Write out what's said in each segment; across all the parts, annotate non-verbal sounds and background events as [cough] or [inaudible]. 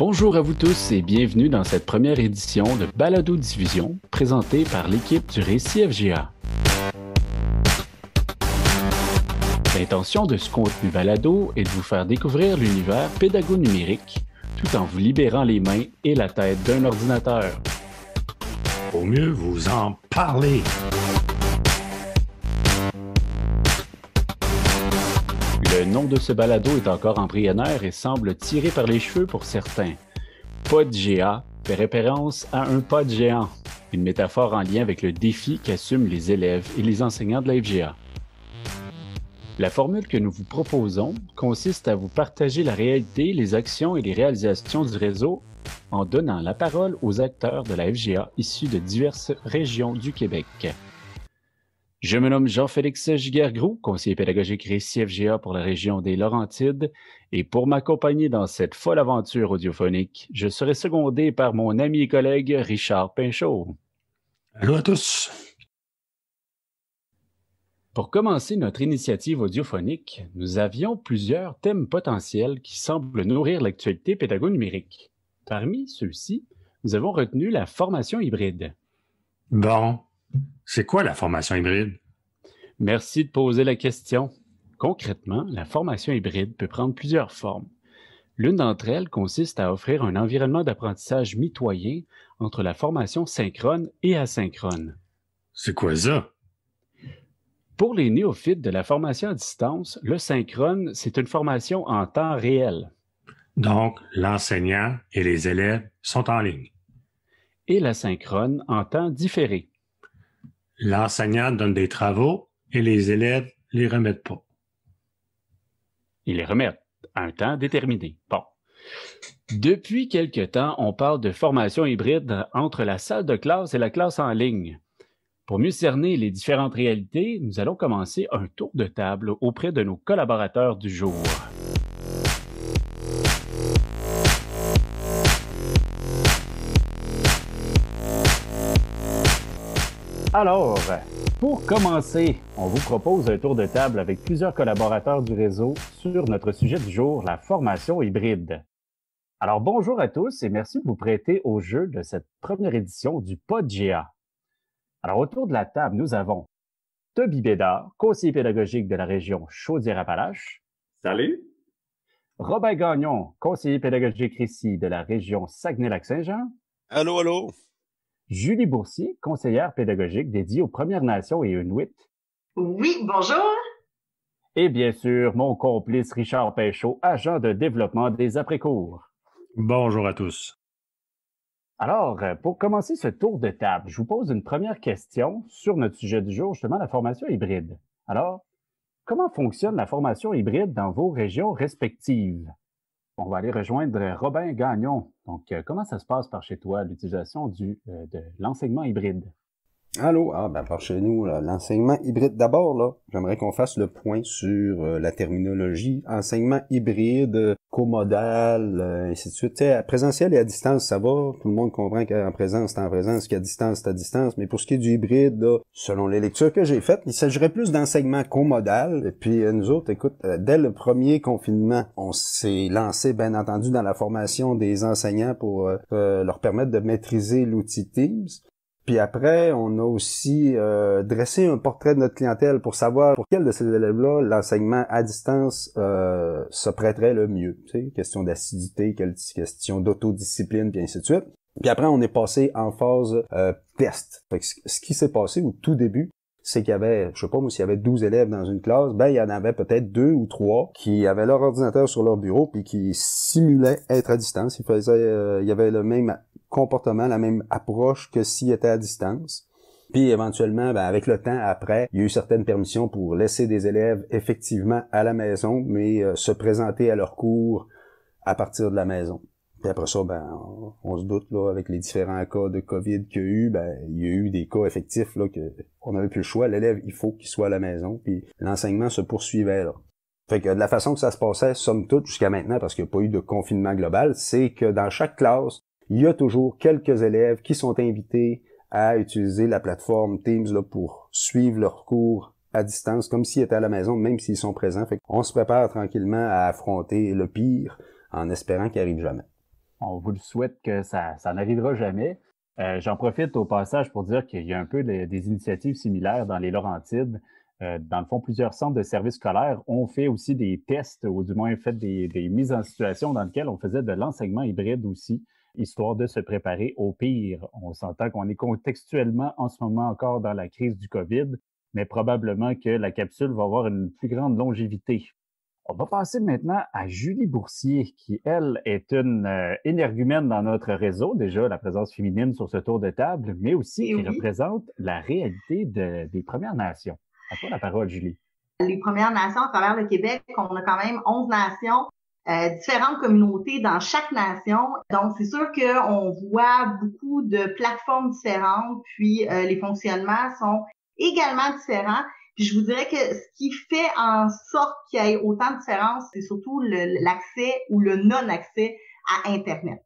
Bonjour à vous tous et bienvenue dans cette première édition de Balado Diffusion présentée par l'équipe du Récit FGA. L'intention de ce contenu balado est de vous faire découvrir l'univers pédago-numérique tout en vous libérant les mains et la tête d'un ordinateur. Au mieux vous en parler. De ce balado est encore embryonnaire et semble tiré par les cheveux pour certains. Pod GA fait référence à un pod géant, une métaphore en lien avec le défi qu'assument les élèves et les enseignants de la FGA. La formule que nous vous proposons consiste à vous partager la réalité, les actions et les réalisations du réseau en donnant la parole aux acteurs de la FGA issus de diverses régions du Québec. Je me nomme Jean-Félix Giguergrou, conseiller pédagogique Récit FGA pour la région des Laurentides, et pour m'accompagner dans cette folle aventure audiophonique, je serai secondé par mon ami et collègue Richard Pinchot. Allô à tous. Pour commencer notre initiative audiophonique, nous avions plusieurs thèmes potentiels qui semblent nourrir l'actualité pédago-numérique. Parmi ceux-ci, nous avons retenu la formation hybride. Bon, c'est quoi la formation hybride? Merci de poser la question. Concrètement, la formation hybride peut prendre plusieurs formes. L'une d'entre elles consiste à offrir un environnement d'apprentissage mitoyen entre la formation synchrone et asynchrone. C'est quoi ça? Pour les néophytes de la formation à distance, le synchrone, c'est une formation en temps réel. Donc, l'enseignant et les élèves sont en ligne. Et l'asynchrone en temps différé. L'enseignant donne des travaux et les élèves les remettent pas. Ils les remettent à un temps déterminé. Bon. Depuis quelque temps, on parle de formation hybride entre la salle de classe et la classe en ligne. Pour mieux cerner les différentes réalités, nous allons commencer un tour de table auprès de nos collaborateurs du jour. Alors, pour commencer, on vous propose un tour de table avec plusieurs collaborateurs du réseau sur notre sujet du jour, la formation hybride. Alors bonjour à tous et merci de vous prêter au jeu de cette première édition du PodGA. Alors, autour de la table, nous avons Toby Bédard, conseiller pédagogique de la région Chaudière-Appalaches. Salut. Robert Gagnon, conseiller pédagogique ici de la région Saguenay-Lac-Saint-Jean. Allô, allô. Julie Boursier, conseillère pédagogique dédiée aux Premières Nations et Inuit. Oui, bonjour. Et bien sûr, mon complice Richard Péchaud, agent de développement des après-cours. Bonjour à tous. Alors, euh, pour commencer ce tour de table, je vous pose une première question sur notre sujet du jour, justement la formation hybride. Alors, comment fonctionne la formation hybride dans vos régions respectives? On va aller rejoindre Robin Gagnon. Donc, euh, comment ça se passe par chez toi, l'utilisation euh, de l'enseignement hybride? Allô, ah ben par chez nous, l'enseignement hybride d'abord, j'aimerais qu'on fasse le point sur la terminologie. Enseignement hybride, comodal, euh, ainsi à présentiel et à distance, ça va. Tout le monde comprend qu'en présence, c'est en présence, qu'à distance, c'est à distance. Mais pour ce qui est du hybride, là, selon les lectures que j'ai faites, il s'agirait plus d'enseignement comodal. Et puis euh, nous autres, écoute, euh, dès le premier confinement, on s'est lancé, bien entendu, dans la formation des enseignants pour leur permettre de maîtriser l'outil Teams. Puis après, on a aussi euh, dressé un portrait de notre clientèle pour savoir pour quel de ces élèves-là l'enseignement à distance euh, se prêterait le mieux. Tu question d'acidité, question d'autodiscipline, puis ainsi de suite. Puis après, on est passé en phase euh, test. Fait que ce qui s'est passé au tout début, c'est qu'il y avait, je sais pas moi, s'il y avait 12 élèves dans une classe, ben il y en avait peut-être deux ou trois qui avaient leur ordinateur sur leur bureau puis qui simulaient être à distance. Ils faisaient, euh, il y avait le même comportement, la même approche que s'ils étaient à distance. Puis éventuellement, ben, avec le temps après, il y a eu certaines permissions pour laisser des élèves effectivement à la maison, mais euh, se présenter à leur cours à partir de la maison. Puis après ça, ben, on, se doute là, avec les différents cas de COVID qu'il y a eu, ben, il y a eu des cas effectifs là que on n'avait plus le choix. L'élève, il faut qu'il soit à la maison, puis l'enseignement se poursuivait là. Fait que de la façon que ça se passait, somme toute, jusqu'à maintenant, parce qu'il n'y a pas eu de confinement global, c'est que dans chaque classe, il y a toujours quelques élèves qui sont invités à utiliser la plateforme Teams là, pour suivre leurs cours à distance, comme s'ils étaient à la maison, même s'ils sont présents. On se prépare tranquillement à affronter le pire en espérant qu'il arrive jamais. On vous le souhaite que ça, n'arrivera jamais. Euh, j'en profite au passage pour dire qu'il y a un peu des initiatives similaires dans les Laurentides. Euh, dans le fond, plusieurs centres de services scolaires ont fait aussi des tests, ou du moins fait des mises en situation dans lesquelles on faisait de l'enseignement hybride aussi, histoire de se préparer au pire. On s'entend qu'on est contextuellement en ce moment encore dans la crise du COVID, mais probablement que la capsule va avoir une plus grande longévité. On va passer maintenant à Julie Boursier, qui, elle, est une euh, énergumène dans notre réseau, déjà la présence féminine sur ce tour de table, mais aussi qui représente la réalité des Premières Nations. À toi la parole, Julie. Les Premières Nations à travers le Québec, on a quand même 11 nations, euh, différentes communautés dans chaque nation. Donc, c'est sûr qu'on voit beaucoup de plateformes différentes, puis euh, les fonctionnements sont également différents. Puis je vous dirais que ce qui fait en sorte qu'il y ait autant de différences, c'est surtout l'accès ou le non-accès à Internet.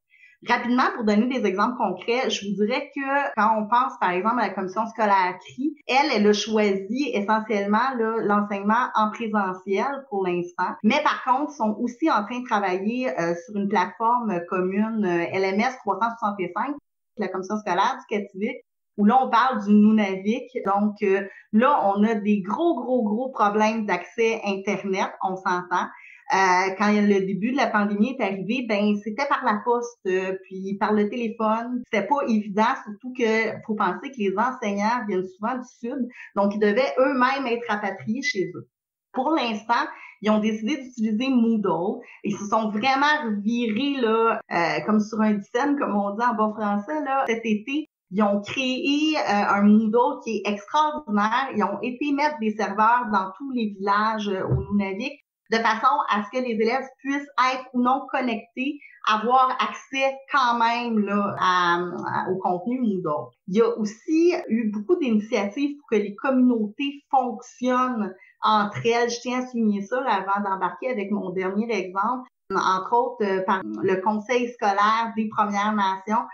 Rapidement, pour donner des exemples concrets, je vous dirais que quand on pense, par exemple, à la commission scolaire CRI, elle, elle a choisi essentiellement l'enseignement en présentiel pour l'instant, mais par contre, sont aussi en train de travailler euh, sur une plateforme commune euh, LMS 365, la commission scolaire du Cativic, où là, on parle du Nunavik. Donc, euh, là, on a des gros, gros, gros problèmes d'accès Internet, on s'entend. Euh, quand le début de la pandémie est arrivé, ben c'était par la poste, euh, puis par le téléphone. C'était pas évident, surtout que faut penser que les enseignants viennent souvent du sud, donc ils devaient eux-mêmes être rapatriés chez eux. Pour l'instant, ils ont décidé d'utiliser Moodle. Ils se sont vraiment virés là, comme sur un dizaine, comme on dit en bon français, là, cet été ils ont créé euh, un Moodle qui est extraordinaire. Ils ont été mettre des serveurs dans tous les villages euh, au Nunavik de façon à ce que les élèves puissent être ou non connectés, avoir accès quand même là, au contenu Moodle. Il y a aussi eu beaucoup d'initiatives pour que les communautés fonctionnent entre elles. Je tiens à souligner ça avant d'embarquer avec mon dernier exemple entre autres euh, par le Conseil scolaire des Premières Nations,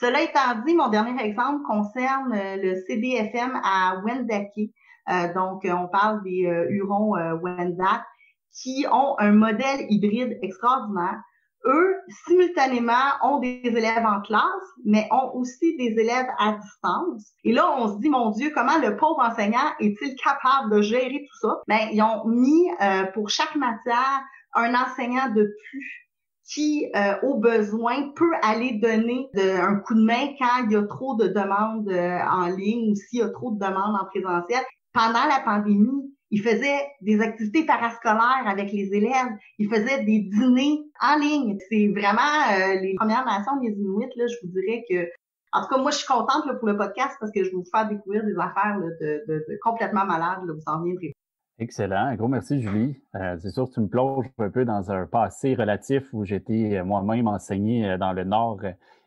cela étant dit, mon dernier exemple concerne euh, le CDFM à Wendake. Euh, donc, euh, on parle des Hurons Wendat qui ont un modèle hybride extraordinaire. Eux, simultanément, ont des élèves en classe, mais ont aussi des élèves à distance. Et là, on se dit, mon Dieu, comment le pauvre enseignant est-il capable de gérer tout ça? Ben, ils ont mis pour chaque matière un enseignant de plus qui, euh, au besoin, peut aller donner un coup de main quand il y a trop de demandes euh, en ligne ou s'il y a trop de demandes en présentiel. Pendant la pandémie, il faisait des activités parascolaires avec les élèves. Il faisait des dîners en ligne. C'est vraiment euh, les Premières Nations, les Inuits, là, je vous dirais que en tout cas, moi, je suis contente pour le podcast parce que je vais vous faire découvrir des affaires de, complètement malades. Vous en viendrez Excellent. Un gros merci, Julie. Euh, c'est sûr que tu me plonges un peu dans un passé relatif où j'étais euh, moi-même enseigné dans le Nord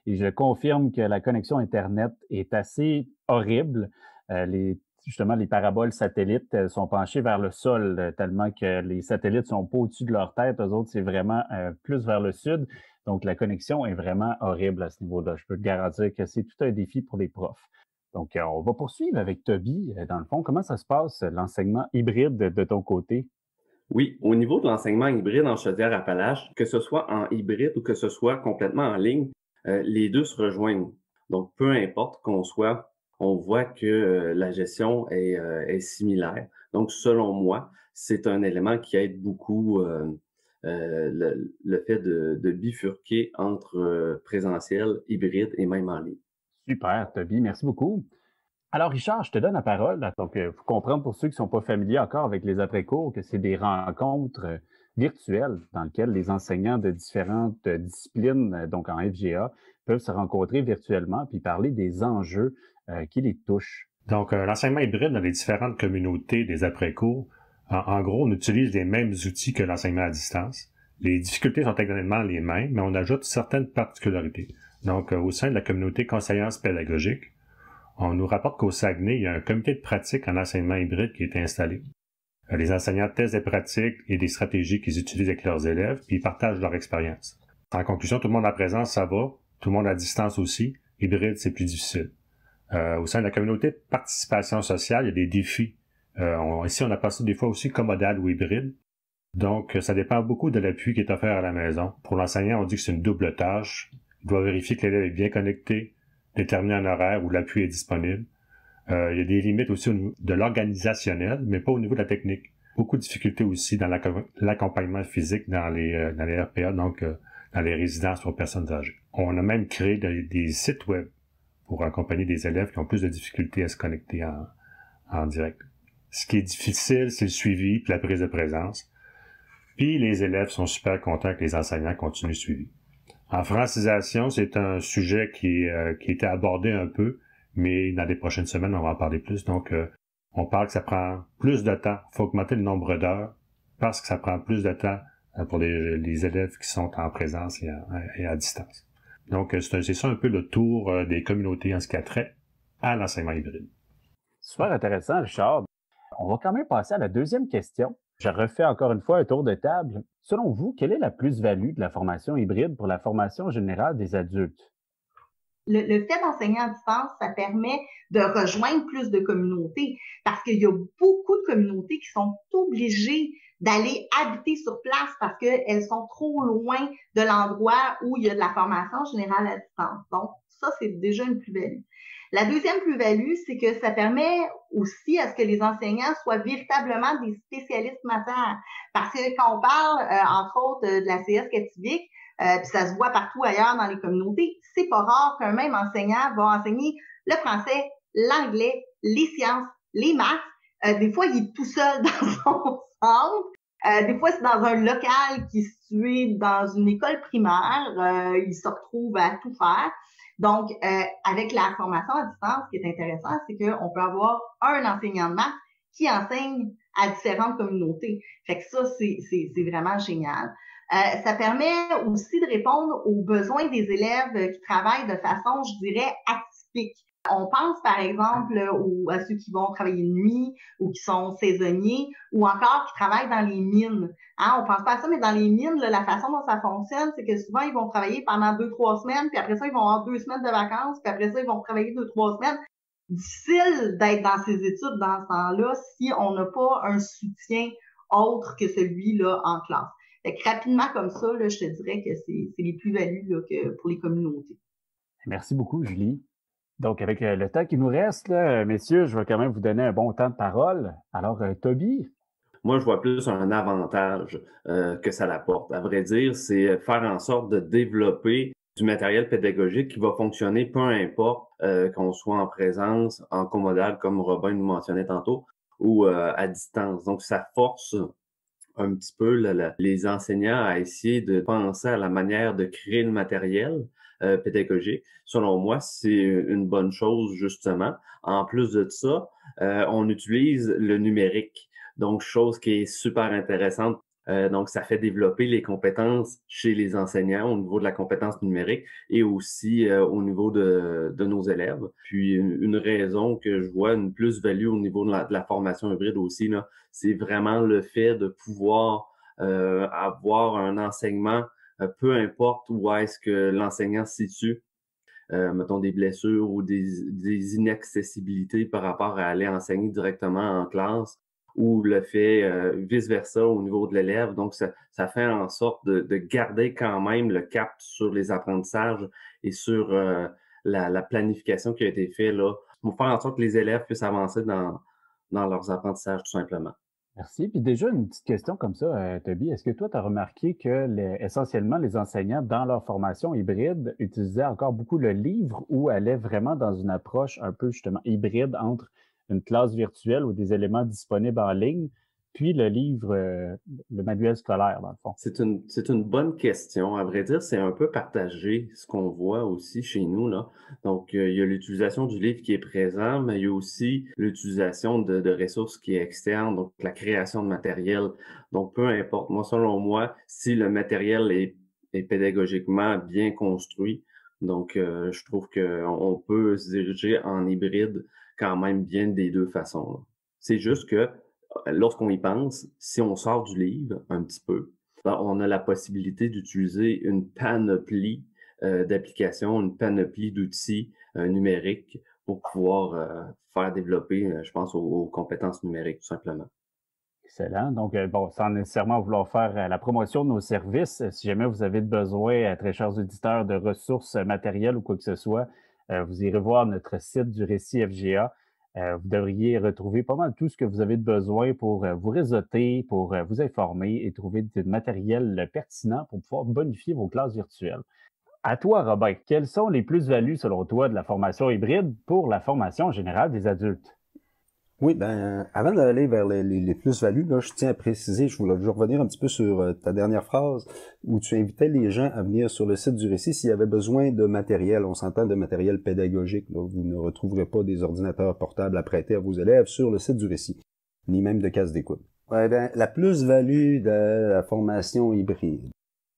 et je confirme que la connexion Internet est assez horrible. les, justement, les paraboles satellites sont penchées vers le sol tellement que les satellites sont pas au-dessus de leur tête. Eux autres, c'est vraiment plus vers le sud. Donc, la connexion est vraiment horrible à ce niveau-là. Je peux te garantir que c'est tout un défi pour les profs. Donc, euh, on va poursuivre avec Toby. Euh, dans le fond, comment ça se passe, l'enseignement hybride de ton côté? Oui, au niveau de l'enseignement hybride en Chaudière-Appalaches, que ce soit en hybride ou que ce soit complètement en ligne, euh, les deux se rejoignent. Donc, peu importe qu'on soit, on voit que la gestion est, similaire. Donc, selon moi, c'est un élément qui aide beaucoup le, fait de, bifurquer entre présentiel, hybride et même en ligne. Super, Toby, merci beaucoup. Alors, Richard, je te donne la parole. Donc, il euh, faut comprendre pour ceux qui ne sont pas familiers encore avec les après-cours que c'est des rencontres euh, virtuelles dans lesquelles les enseignants de différentes euh, disciplines, donc en FGA, peuvent se rencontrer virtuellement puis parler des enjeux qui les touchent. Donc, l'enseignement hybride dans les différentes communautés des après-cours, en, gros, on utilise les mêmes outils que l'enseignement à distance. Les difficultés sont exactement les mêmes, mais on ajoute certaines particularités. Donc, euh, au sein de la communauté conseillance pédagogique, on nous rapporte qu'au Saguenay, il y a un comité de pratique en enseignement hybride qui est installé. Euh, les enseignants testent des pratiques et des stratégies qu'ils utilisent avec leurs élèves, puis ils partagent leur expérience. En conclusion, tout le monde à présence, ça va. Tout le monde à distance aussi. Hybride, c'est plus difficile. Euh, au sein de la communauté de participation sociale, il y a des défis. ici, on a passé des fois aussi commodal ou hybride. Donc, ça dépend beaucoup de l'appui qui est offert à la maison. Pour l'enseignant, on dit que c'est une double tâche. Il doit vérifier que l'élève est bien connecté, déterminer un horaire où l'appui est disponible. Euh, il y a des limites aussi au niveau de l'organisationnel, mais pas au niveau de la technique. Beaucoup de difficultés aussi dans l'accompagnement physique dans les, euh, dans les RPA, donc euh, dans les résidences pour personnes âgées. On a même créé des, sites web pour accompagner des élèves qui ont plus de difficultés à se connecter en, direct. Ce qui est difficile, c'est le suivi puis la prise de présence. Puis les élèves sont super contents que les enseignants continuent le suivi. En francisation, c'est un sujet qui, euh, qui était abordé un peu, mais dans les prochaines semaines, on va en parler plus. Donc, euh, on parle que ça prend plus de temps. Il faut augmenter le nombre d'heures parce que ça prend plus de temps euh, pour les, élèves qui sont en présence et à, distance. Donc, c'est ça un peu le tour des communautés en ce qui a trait à l'enseignement hybride. Super intéressant, Richard. On va quand même passer à la deuxième question. Je refais encore une fois un tour de table. Selon vous, quelle est la plus-value de la formation hybride pour la formation générale des adultes? Le, fait d'enseigner à distance, ça permet de rejoindre plus de communautés parce qu'il y a beaucoup de communautés qui sont obligées d'aller habiter sur place parce qu'elles sont trop loin de l'endroit où il y a de la formation générale à distance. Donc, ça, c'est déjà une plus-value. La deuxième plus-value, c'est que ça permet aussi à ce que les enseignants soient véritablement des spécialistes matière. Parce que quand on parle, euh, entre autres, de la CS Cativique, euh, puis ça se voit partout ailleurs dans les communautés, c'est pas rare qu'un même enseignant va enseigner le français, l'anglais, les sciences, les maths. Euh, des fois, il est tout seul [laughs] dans son centre. Euh, des fois, c'est dans un local qui est situé dans une école primaire. il se retrouve à tout faire. Donc, euh, avec la formation à distance, ce qui est intéressant, c'est qu'on peut avoir un enseignant de maths qui enseigne à différentes communautés. Fait que ça, c'est vraiment génial. Euh, ça permet aussi de répondre aux besoins des élèves qui travaillent de façon, je dirais, atypique. On pense par exemple à ceux qui vont travailler de nuit ou qui sont saisonniers ou encore qui travaillent dans les mines. Hein, on pense pas à ça, mais dans les mines, la façon dont ça fonctionne, c'est que souvent ils vont travailler pendant deux, trois semaines, puis après ça, ils vont avoir deux semaines de vacances, puis après ça, ils vont travailler deux, trois semaines. Difficile d'être dans ces études dans ce temps-là si on n'a pas un soutien autre que celui-là en classe. Fait rapidement comme ça, je te dirais que c'est les plus-values pour les communautés. Merci beaucoup, Julie. Donc, avec euh, le temps qui nous reste, messieurs, je vais quand même vous donner un bon temps de parole. Alors, euh, Toby? Moi, je vois plus un avantage euh, que ça l'apporte. À vrai dire, c'est faire en sorte de développer du matériel pédagogique qui va fonctionner peu importe qu'on soit en présence, en commodal, comme Robin nous mentionnait tantôt, ou à distance. Donc, ça force un petit peu les enseignants à essayer de penser à la manière de créer le matériel euh, pédagogique. Selon moi, c'est une bonne chose, justement. En plus de ça, euh, on utilise le numérique. Donc, chose qui est super intéressante. Euh, donc, ça fait développer les compétences chez les enseignants au niveau de la compétence numérique et aussi au niveau de, nos élèves. Puis, une, raison que je vois une plus-value au niveau de la, formation hybride aussi, c'est vraiment le fait de pouvoir avoir un enseignement euh, peu importe où est-ce que l'enseignant se situe, euh, mettons des blessures ou des, inaccessibilités par rapport à aller enseigner directement en classe ou le fait euh, vice-versa au niveau de l'élève. Donc, ça, fait en sorte de, garder quand même le cap sur les apprentissages et sur la, planification qui a été faite là, pour faire en sorte que les élèves puissent avancer dans leurs apprentissages tout simplement. Merci. Puis déjà, une petite question comme ça, euh, Toby. Est-ce que toi, tu as remarqué que essentiellement les enseignants, dans leur formation hybride, utilisaient encore beaucoup le livre ou allaient vraiment dans une approche un peu justement hybride entre une classe virtuelle ou des éléments disponibles en ligne puis le livre, euh, le manuel scolaire, dans le fond? C'est une, une bonne question. À vrai dire, c'est un peu partagé ce qu'on voit aussi chez nous. Là. Donc, euh, il y a l'utilisation du livre qui est présent, mais il y a aussi l'utilisation de, de ressources qui est externe, donc la création de matériel. Donc, peu importe. Moi, selon moi, si le matériel est, est pédagogiquement bien construit, donc euh, je trouve qu'on peut se diriger en hybride quand même bien des deux façons. C'est juste que lorsqu'on y pense, si on sort du livre un petit peu, ben, on a la possibilité d'utiliser une panoplie d'applications, une panoplie d'outils numériques pour pouvoir faire développer, je pense, aux, compétences numériques, tout simplement. Excellent. Donc, bon, sans nécessairement vouloir faire la promotion de nos services, si jamais vous avez besoin, très chers auditeurs, de ressources matérielles ou quoi que ce soit, vous irez voir notre site du récit FGA. vous devriez retrouver pas mal tout ce que vous avez besoin pour vous réseauter, pour vous informer et trouver du matériel pertinent pour pouvoir bonifier vos classes virtuelles. À toi, Robin, quelles sont les plus-values selon toi de la formation hybride pour la formation générale des adultes? Oui, ben, avant d'aller vers les, plus-values, je tiens à préciser, je voulais revenir un petit peu sur euh, ta dernière phrase où tu invitais les gens à venir sur le site du récit s'il y avait besoin de matériel. On s'entend de matériel pédagogique. Là. Vous ne retrouverez pas des ordinateurs portables à prêter à vos élèves sur le site du récit, ni même de casse d'écoute. Ouais, ben, la plus-value de la formation hybride.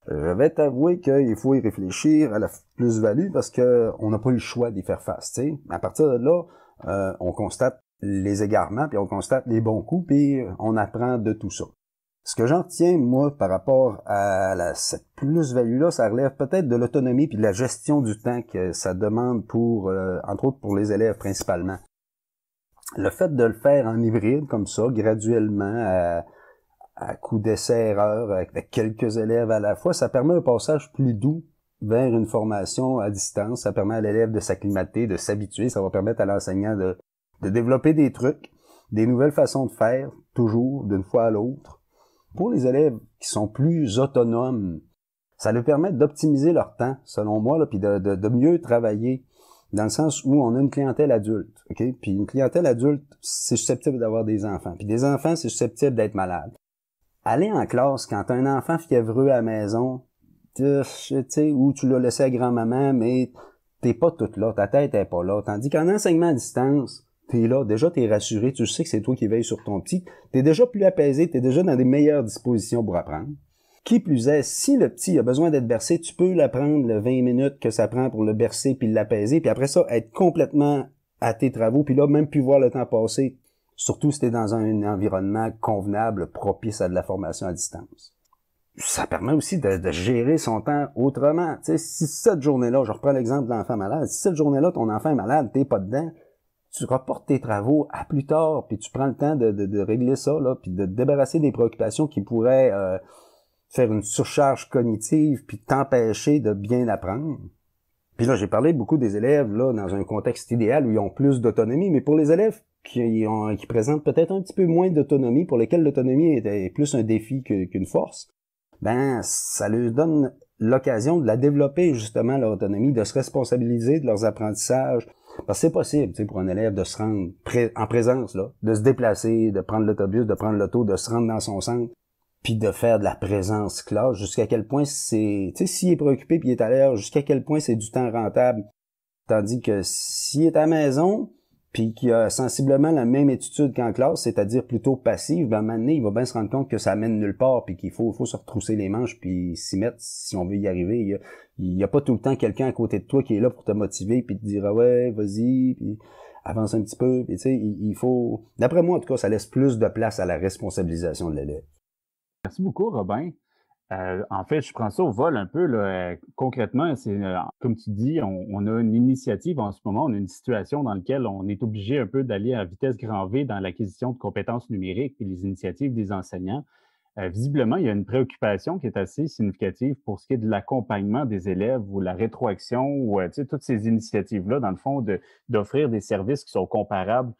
Je vais t'avouer qu'il faut y réfléchir à la plus-value parce que on n'a pas le choix d'y faire face. À partir de là, euh, on constate les égarements, puis on constate les bons coups, puis on apprend de tout ça. Ce que j'en retiens, moi, par rapport à cette plus-value-là, ça relève peut-être de l'autonomie puis de la gestion du temps que ça demande pour, euh, entre autres pour les élèves principalement. Le fait de le faire en hybride, comme ça, graduellement, à, à coup d'essai-erreur, avec quelques élèves à la fois, ça permet un passage plus doux vers une formation à distance. Ça permet à l'élève de s'acclimater, de s'habituer. Ça va permettre à l'enseignant de, de développer des trucs, des nouvelles façons de faire, toujours, d'une fois à l'autre. Pour les élèves qui sont plus autonomes, ça leur permet d'optimiser leur temps, selon moi, là, puis de, de, mieux travailler, dans le sens où on a une clientèle adulte, ok? Puis une clientèle adulte, c'est susceptible d'avoir des enfants. Puis des enfants, c'est susceptible d'être malades. Aller en classe quand t'as un enfant fiévreux à la maison, tu sais, ou tu l'as laissé à grand-maman, mais t'es pas toute là, ta tête est pas là. Tandis qu'en enseignement à distance, t'es là, déjà t'es rassuré, tu sais que c'est toi qui veilles sur ton petit, t'es déjà plus apaisé, t'es déjà dans des meilleures dispositions pour apprendre. Qui plus est, si le petit a besoin d'être bercé, tu peux l'apprendre le 20 minutes que ça prend pour le bercer puis l'apaiser, puis après ça, être complètement à tes travaux, puis là, même plus voir le temps passer, surtout si t'es dans un environnement convenable, propice à de la formation à distance. Ça permet aussi de, gérer son temps autrement. Tu sais, si cette journée-là, je reprends l'exemple de l'enfant malade, si cette journée-là, ton enfant est malade, t'es pas dedans, tu reportes tes travaux à plus tard, puis tu prends le temps de, de, régler ça, là, puis de te débarrasser des préoccupations qui pourraient euh, faire une surcharge cognitive, puis t'empêcher de bien apprendre. Puis là, j'ai parlé beaucoup des élèves là dans un contexte idéal où ils ont plus d'autonomie, mais pour les élèves qui, ont, qui présentent peut-être un petit peu moins d'autonomie, pour lesquels l'autonomie est, plus un défi qu'une force, ben ça leur donne l'occasion de la développer justement leur autonomie, de se responsabiliser de leurs apprentissages, parce que c'est possible, tu pour un élève de se rendre en présence, là, de se déplacer, de prendre l'autobus, de prendre l'auto, de se rendre dans son centre, puis de faire de la présence classe, jusqu'à quel point c'est, tu sais, s'il est préoccupé puis il est à l'air, jusqu'à quel point c'est du temps rentable. Tandis que s'il est à la maison, puis qu'il a sensiblement la même attitude qu'en classe, c'est-à-dire plutôt passive, ben maintenant il va bien se rendre compte que ça mène nulle part, puis qu'il faut, faut se retrousser les manches, puis s'y mettre si on veut y arriver. Il y a, pas tout le temps quelqu'un à côté de toi qui est là pour te motiver, puis te dire ah ouais, vas-y, puis avance un petit peu, puis tu sais, il, faut. D'après moi en tout cas, ça laisse plus de place à la responsabilisation de l'élève. Merci beaucoup, Robin. Euh, en fait, je prends ça au vol un peu. Là. concrètement, c'est euh, comme tu dis, on, a une initiative en ce moment, on a une situation dans laquelle on est obligé un peu d'aller à vitesse grand V dans l'acquisition de compétences numériques et les initiatives des enseignants. Euh, visiblement, il y a une préoccupation qui est assez significative pour ce qui est de l'accompagnement des élèves ou la rétroaction ou toutes ces initiatives-là, dans le fond, d'offrir des services qui sont comparables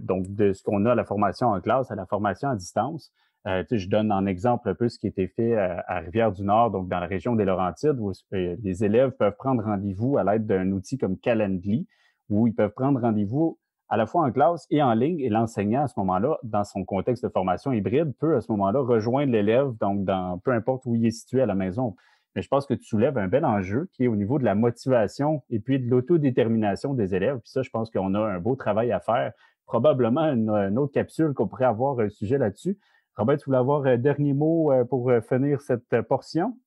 donc de ce qu'on a à la formation en classe à la formation à distance. Euh, je donne en exemple un peu ce qui a été fait à, Rivière-du-Nord, donc dans la région des Laurentides, où euh, les élèves peuvent prendre rendez-vous à l'aide d'un outil comme Calendly, où ils peuvent prendre rendez-vous à la fois en classe et en ligne, et l'enseignant à ce moment-là, dans son contexte de formation hybride, peut à ce moment-là rejoindre l'élève, donc dans peu importe où il est situé à la maison. Mais je pense que tu soulèves un bel enjeu qui est au niveau de la motivation et puis de l'autodétermination des élèves. Puis ça, je pense qu'on a un beau travail à faire. Probablement une, une autre capsule qu'on pourrait avoir un sujet là-dessus. Robert, tu voulais avoir un dernier mot euh, pour euh, finir cette euh, portion?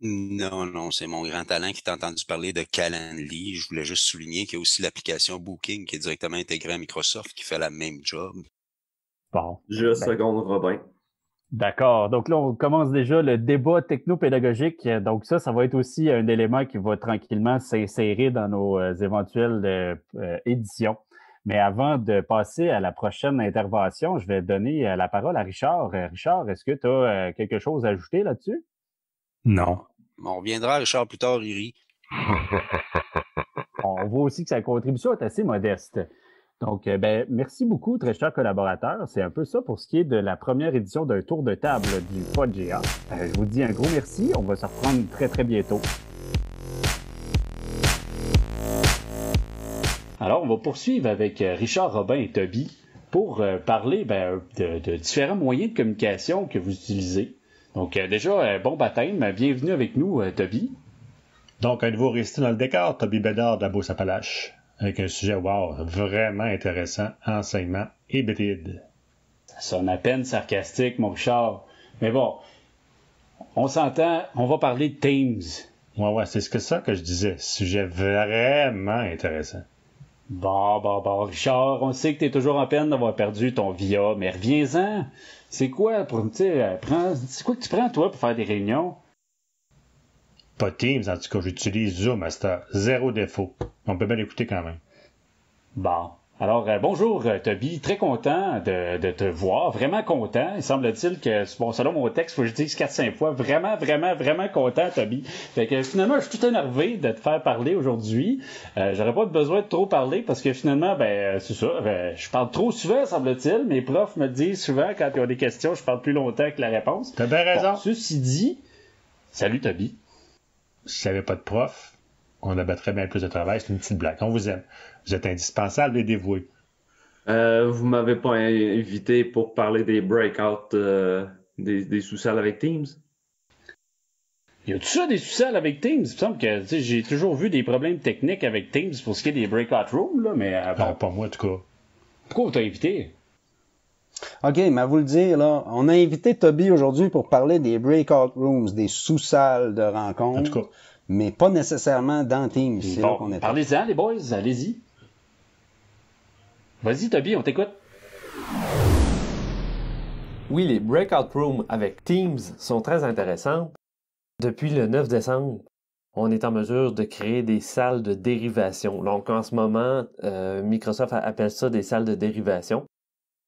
Non, non, c'est mon grand talent qui t'a entendu parler de Calendly. Je voulais juste souligner qu'il y a aussi l'application Booking qui est directement intégrée à Microsoft qui fait la même job. Bon. Je ben seconde Robin. D'accord. Donc là, on commence déjà le débat technopédagogique. Donc ça, ça va être aussi un élément qui va tranquillement s'insérer dans nos éventuelles éditions. Mais avant de passer à la prochaine intervention, je vais donner euh, la parole à Richard. Euh, Richard, est-ce que tu as quelque chose à ajouter là-dessus? Non. On reviendra, Richard, plus tard, Riri. [laughs] On voit aussi que sa contribution est assez modeste. Donc, ben, merci beaucoup, très chers collaborateurs. C'est un peu ça pour ce qui est de la première édition d'un tour de table du PodGA. je vous dis un gros merci. On va se reprendre très, très bientôt. Alors, on va poursuivre avec euh, Richard Robin et Toby pour euh, parler ben, de, différents moyens de communication que vous utilisez. Donc, euh, déjà, bon baptême. Bienvenue avec nous, Toby. Donc, un nouveau récit dans le décor, Toby Bédard de la Beauce Appalaches, avec un sujet, wow, vraiment intéressant, enseignement hybride. Ça sonne à peine sarcastique, mon Richard. Mais bon, on s'entend, on va parler de Teams. Ouais, ouais, c'est ce que ça que je disais. Sujet vraiment intéressant. Bon, bon, bon, Richard, on sait que tu es toujours en peine d'avoir perdu ton VIA, mais reviens-en. C'est quoi pour, euh, c'est quoi que tu prends, toi, pour faire des réunions? Pas Teams, en tout cas, j'utilise Zoom à Zéro défaut. On peut bien l'écouter quand même. Bon. Alors, euh, bonjour euh, Toby, très content de, te voir, vraiment content. Il semble-t-il que, bon, selon mon texte, faut que je dise 4-5 fois, vraiment, vraiment, vraiment content Toby. Fait que finalement, je suis tout énervé de te faire parler aujourd'hui. Euh, J'aurais pas besoin de trop parler parce que finalement, ben, c'est ça, je parle trop souvent, semble-t-il. Mes profs me disent souvent, quand ils ont des questions, je parle plus longtemps que la réponse. T'as bien raison. ceci dit, salut Toby. Si j'avais pas de prof, on abattrait bien plus de travail. C'est une petite blague. On vous aime. Vous êtes indispensable et dévoué. Euh, vous m'avez pas invité pour parler des breakouts euh, des, sous-salles avec Teams? Y a tout ça des sous-salles avec Teams? Il me semble que j'ai toujours vu des problèmes techniques avec Teams pour ce qui est des breakout rooms, là, mais. Euh, non, pas moi, en tout cas. Pourquoi vous t'avez invité? OK, mais à vous le dire, là, on a invité Toby aujourd'hui pour parler des breakout rooms, des sous-salles de rencontres. En tout cas. Mais pas nécessairement dans Teams. Bon, parlez-en, les boys, allez-y. Vas-y, Toby, on t'écoute. Oui, les breakout rooms avec Teams sont très intéressants. Depuis le 9 décembre, on est en mesure de créer des salles de dérivation. Donc en ce moment, euh, Microsoft appelle ça des salles de dérivation.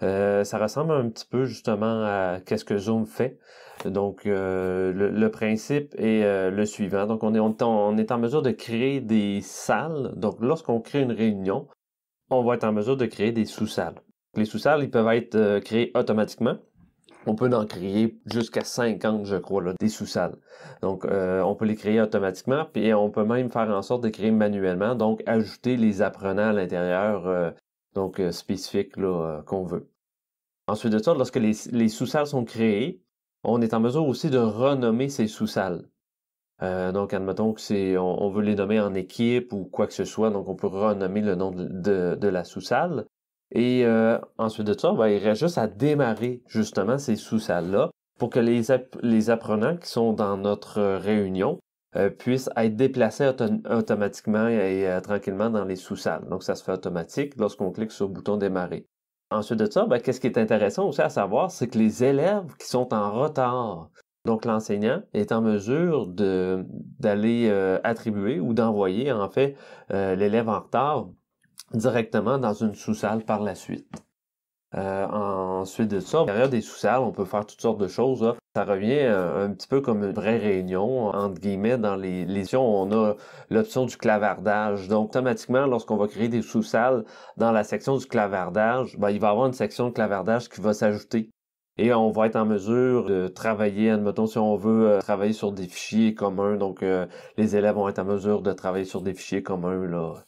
Euh, ça ressemble un petit peu justement à ce que Zoom fait. Donc euh, le, principe est le suivant. Donc on est, on est en mesure de créer des salles. Donc lorsqu'on crée une réunion, on va être en mesure de créer des sous-salles. Les sous-salles, ils peuvent être euh, créés automatiquement. On peut en créer jusqu'à 50, je crois, là, des sous-salles. Donc, euh, on peut les créer automatiquement, puis on peut même faire en sorte de créer manuellement, donc ajouter les apprenants à l'intérieur, euh, donc spécifiques qu'on veut. Ensuite de ça, lorsque les, les sous-salles sont créées, on est en mesure aussi de renommer ces sous-salles. Euh, donc, admettons que c'est, on, veut les nommer en équipe ou quoi que ce soit, donc on peut renommer le nom de, la sous-salle. Et euh, ensuite de ça, ben, il reste juste à démarrer justement ces sous-salles-là pour que les, apprenants qui sont dans notre réunion euh, puissent être déplacés automatiquement et tranquillement dans les sous-salles. Donc, ça se fait automatique lorsqu'on clique sur le bouton démarrer. Ensuite de ça, ben, qu'est-ce qui est intéressant aussi à savoir, c'est que les élèves qui sont en retard donc, l'enseignant est en mesure d'aller euh, attribuer ou d'envoyer, en fait, euh, l'élève en retard directement dans une sous-salle par la suite. Euh, ensuite de ça, derrière des sous-salles, on peut faire toutes sortes de choses. Ça revient un petit peu comme une vraie réunion, entre guillemets, dans les, les on a l'option du clavardage. Donc, automatiquement, lorsqu'on va créer des sous-salles dans la section du clavardage, ben, il va y avoir une section de clavardage qui va s'ajouter et on va être en mesure de travailler, admettons, si on veut euh, travailler sur des fichiers communs, donc euh, les élèves vont être en mesure de travailler sur des fichiers communs. Là.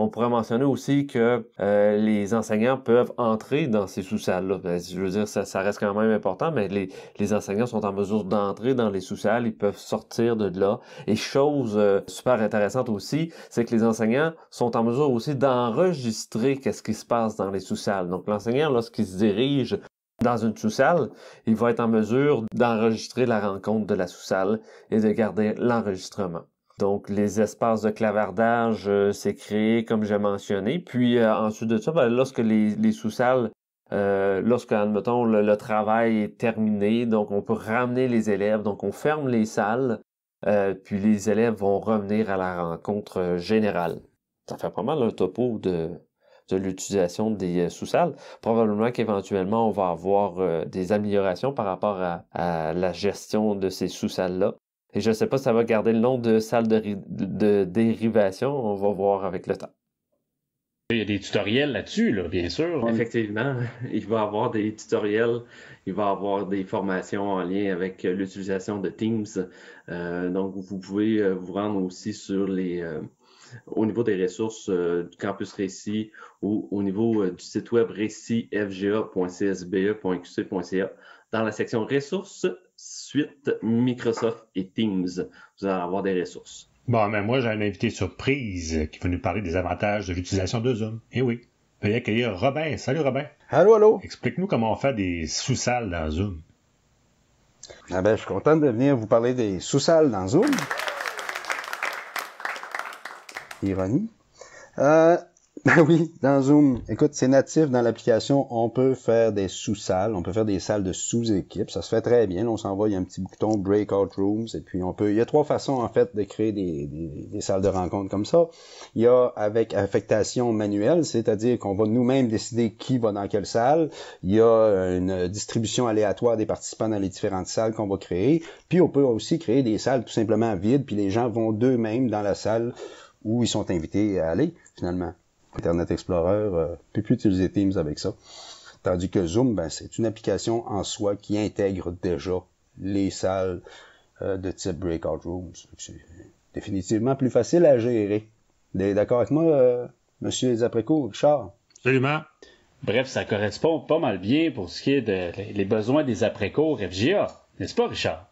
On pourrait mentionner aussi que euh, les enseignants peuvent entrer dans ces sous-salles-là. Ben, je veux dire, ça, ça, reste quand même important, mais les, enseignants sont en mesure d'entrer dans les sous-salles, ils peuvent sortir de là. Et chose super intéressante aussi, c'est que les enseignants sont en mesure aussi d'enregistrer qu'est-ce qui se passe dans les sous-salles. Donc l'enseignant, lorsqu'il se dirige dans une sous-salle, il va être en mesure d'enregistrer la rencontre de la sous-salle et de garder l'enregistrement. Donc, les espaces de clavardage, euh, c'est créé comme j'ai mentionné. Puis, euh, ensuite de ça, ben, lorsque les, sous-salles, euh, lorsque, admettons, le, travail est terminé, donc on peut ramener les élèves, donc on ferme les salles, puis les élèves vont revenir à la rencontre générale. Ça fait pas mal un topo de l'utilisation des sous-salles. Probablement qu'éventuellement, on va avoir des améliorations par rapport à, la gestion de ces sous-salles-là. Et je ne sais pas si ça va garder le nom de salle de dérivation. On va voir avec le temps. Il y a des tutoriels là-dessus, là, bien sûr. Effectivement, [laughs] il va y avoir des tutoriels, il va y avoir des formations en lien avec euh, l'utilisation de Teams. Euh, donc, vous pouvez euh, vous rendre aussi sur les, au niveau des ressources du campus Récit ou au niveau du site web récitfga.csbe.qc.ca. Dans la section ressources, suite Microsoft et Teams, vous allez avoir des ressources. Bon, mais moi, j'ai un invité surprise qui va nous parler des avantages de l'utilisation de Zoom. Eh oui. Veuillez accueillir Robin. Salut Robin. Allô, allô. Explique-nous comment on fait des sous-salles dans Zoom. Ah ben, je suis content de venir vous parler des sous-salles dans Zoom. Ironie. Euh, [laughs] Ben oui, dans Zoom. Écoute, c'est natif dans l'application. On peut faire des sous-salles, on peut faire des salles de sous-équipes. Ça se fait très bien. on s'envoie, un petit bouton Breakout Rooms. Et puis, on peut. Il y a trois façons, en fait, de créer des, des, salles de rencontre comme ça. Il y a avec affectation manuelle, c'est-à-dire qu'on va nous-mêmes décider qui va dans quelle salle. Il y a une distribution aléatoire des participants dans les différentes salles qu'on va créer. Puis, on peut aussi créer des salles tout simplement vides, puis les gens vont d'eux-mêmes dans la salle où ils sont invités à aller, finalement. Internet Explorer euh, peut plus utiliser Teams avec ça. Tandis que Zoom, ben, c'est une application en soi qui intègre déjà les salles euh, de type Breakout Rooms. C'est définitivement plus facile à gérer. D'accord avec moi, euh, Monsieur Zapreco, Richard? Absolument. Bref, ça correspond pas mal bien pour ce qui est des besoins des après-cours FGA. N'est-ce pas, Richard?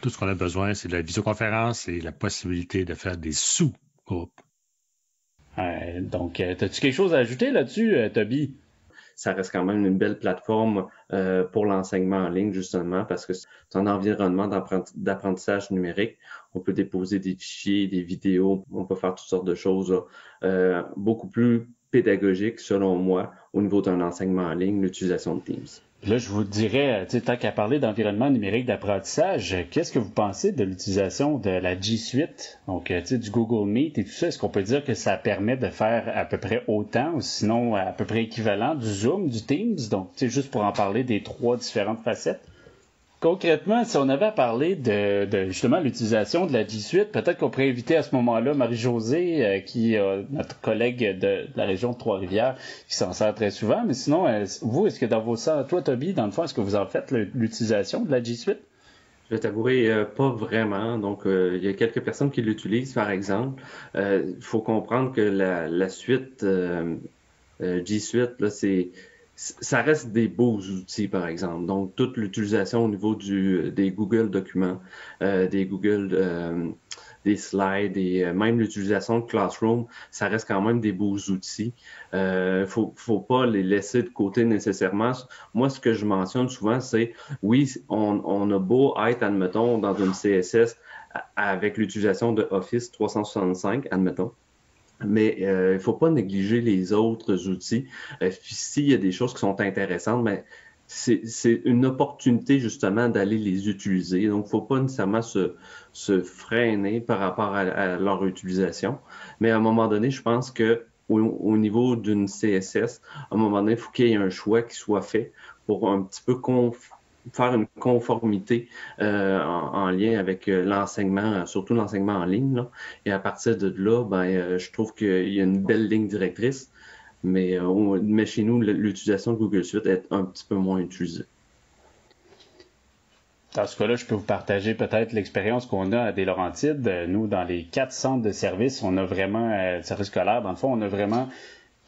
Tout ce qu'on a besoin, c'est de la visioconférence et la possibilité de faire des sous-groupes. Euh, donc, euh, as-tu quelque chose à ajouter là-dessus, euh, Toby? Ça reste quand même une belle plateforme pour l'enseignement en ligne, justement, parce que c'est un environnement d'apprentissage numérique. On peut déposer des fichiers, des vidéos, on peut faire toutes sortes de choses beaucoup plus pédagogiques, selon moi, au niveau d'un enseignement en ligne, l'utilisation de Teams. Là, je vous dirais, tant qu'à parler d'environnement numérique d'apprentissage, qu'est-ce que vous pensez de l'utilisation de la G Suite, donc euh, du Google Meet et tout ça? Est-ce qu'on peut dire que ça permet de faire à peu près autant, ou sinon à peu près équivalent du Zoom, du Teams? Donc, juste pour en parler des trois différentes facettes concrètement, si on avait à parler de, justement l'utilisation de la G Suite, peut-être qu'on pourrait inviter à ce moment-là Marie-Josée, euh, qui est notre collègue de, la région de Trois-Rivières, qui s'en sert très souvent. Mais sinon, euh, vous, est-ce que dans vos salles, toi, Toby, dans le fond, est-ce que vous en faites l'utilisation de la G Suite? Je vais t'avouer, euh, pas vraiment. Donc, il y a quelques personnes qui l'utilisent, par exemple. Il faut comprendre que la, la suite G Suite, là, c'est ça reste des beaux outils, par exemple. Donc, toute l'utilisation au niveau du, des Google documents, euh, des Google, euh, des slides et euh, même l'utilisation de Classroom, ça reste quand même des beaux outils. Euh, faut, faut pas les laisser de côté nécessairement. Moi, ce que je mentionne souvent, c'est oui, on, on a beau être, admettons, dans une CSS avec l'utilisation de Office 365, admettons. Mais euh, il ne faut pas négliger les autres outils. Euh, S'il y a des choses qui sont intéressantes, mais c'est une opportunité justement d'aller les utiliser. Donc, il ne faut pas nécessairement se, se, freiner par rapport à, leur utilisation. Mais à un moment donné, je pense que au, niveau d'une CSS, à un moment donné, il faut qu'il y ait un choix qui soit fait pour un petit peu faire une conformité euh, en, lien avec euh, l'enseignement, surtout l'enseignement en ligne. Et à partir de là, ben, euh, je trouve qu'il y a une belle ligne directrice, mais, mais chez nous, l'utilisation de Google Suite est un petit peu moins utilisée. Dans ce cas-là, je peux vous partager peut-être l'expérience qu'on a à des Laurentides. Nous, dans les quatre centres de services, on a vraiment, euh, service scolaire, dans le fond, on a vraiment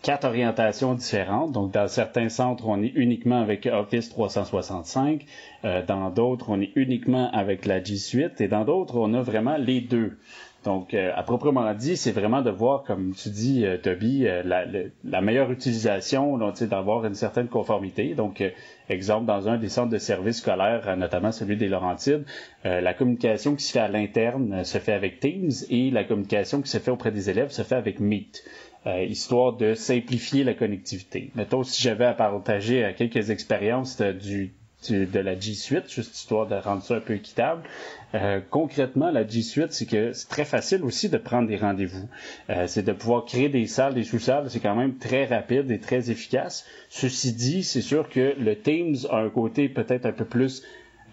quatre orientations différentes. Donc, dans certains centres, on est uniquement avec Office 365. Euh, dans d'autres, on est uniquement avec la G Suite. Et dans d'autres, on a vraiment les deux. Donc, euh, à proprement dit, c'est vraiment de voir, comme tu dis, euh, Toby, la, la, meilleure utilisation, d'avoir une certaine conformité. Donc, exemple, dans un des centres de services scolaires, notamment celui des Laurentides, la communication qui se fait à l'interne se fait avec Teams et la communication qui se fait auprès des élèves se fait avec Meet. Euh, histoire de simplifier la connectivité. Mettons, si j'avais à partager euh, quelques expériences de la G Suite, juste histoire de rendre ça un peu équitable. Euh, concrètement, la G Suite, c'est que c'est très facile aussi de prendre des rendez-vous. C'est de pouvoir créer des salles, des sous-salles. C'est quand même très rapide et très efficace. Ceci dit, c'est sûr que le Teams a un côté peut-être un peu plus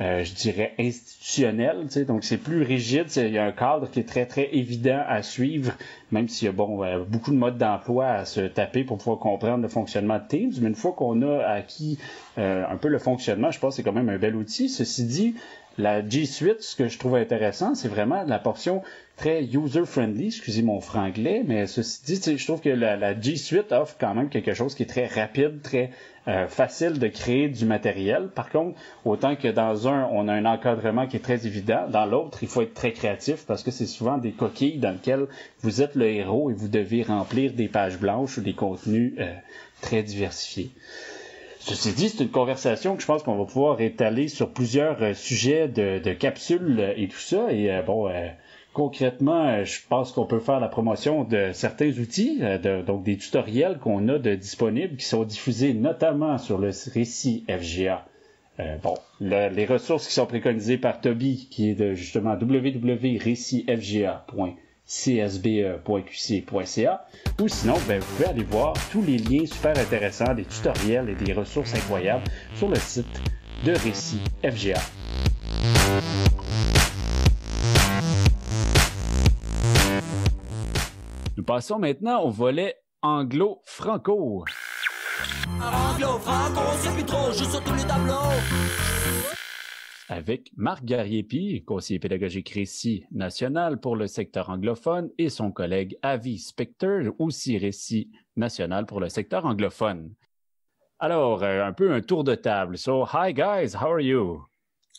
euh, je dirais, institutionnel. Donc, c'est plus rigide. Il y a un cadre qui est très, très évident à suivre, même s'il y a bon, euh, beaucoup de modes d'emploi à se taper pour pouvoir comprendre le fonctionnement de Teams. Mais une fois qu'on a acquis euh, un peu le fonctionnement, je pense que c'est quand même un bel outil. Ceci dit, la G Suite, ce que je trouve intéressant, c'est vraiment la portion très user-friendly, excusez mon franglais, mais ceci dit, je trouve que la, G Suite offre quand même quelque chose qui est très rapide, très euh, facile de créer du matériel. Par contre, autant que dans un, on a un encadrement qui est très évident, dans l'autre, il faut être très créatif parce que c'est souvent des coquilles dans lesquelles vous êtes le héros et vous devez remplir des pages blanches ou des contenus euh, très diversifiés. Ceci dit, c'est une conversation que je pense qu'on va pouvoir étaler sur plusieurs euh, sujets de, capsules euh, et tout ça. Et euh, bon, concrètement, je pense qu'on peut faire la promotion de certains outils, donc des tutoriels qu'on a de disponibles qui sont diffusés notamment sur le récit FGA. bon, les ressources qui sont préconisées par Toby, qui est de justement www.récitfga.com csbe.qc.ca ou sinon, ben, vous pouvez aller voir tous les liens super intéressants, des tutoriels et des ressources incroyables sur le site de Récit FGA. Nous passons maintenant au volet anglo-franco. Anglo-franco, c'est plus trop, je sur tous les tableaux avec Marc Gariepi, conseiller pédagogique récit national pour le secteur anglophone, et son collègue Avi Specter, aussi récit national pour le secteur anglophone. Alors, euh, un peu un tour de table. So, hi guys, how are you?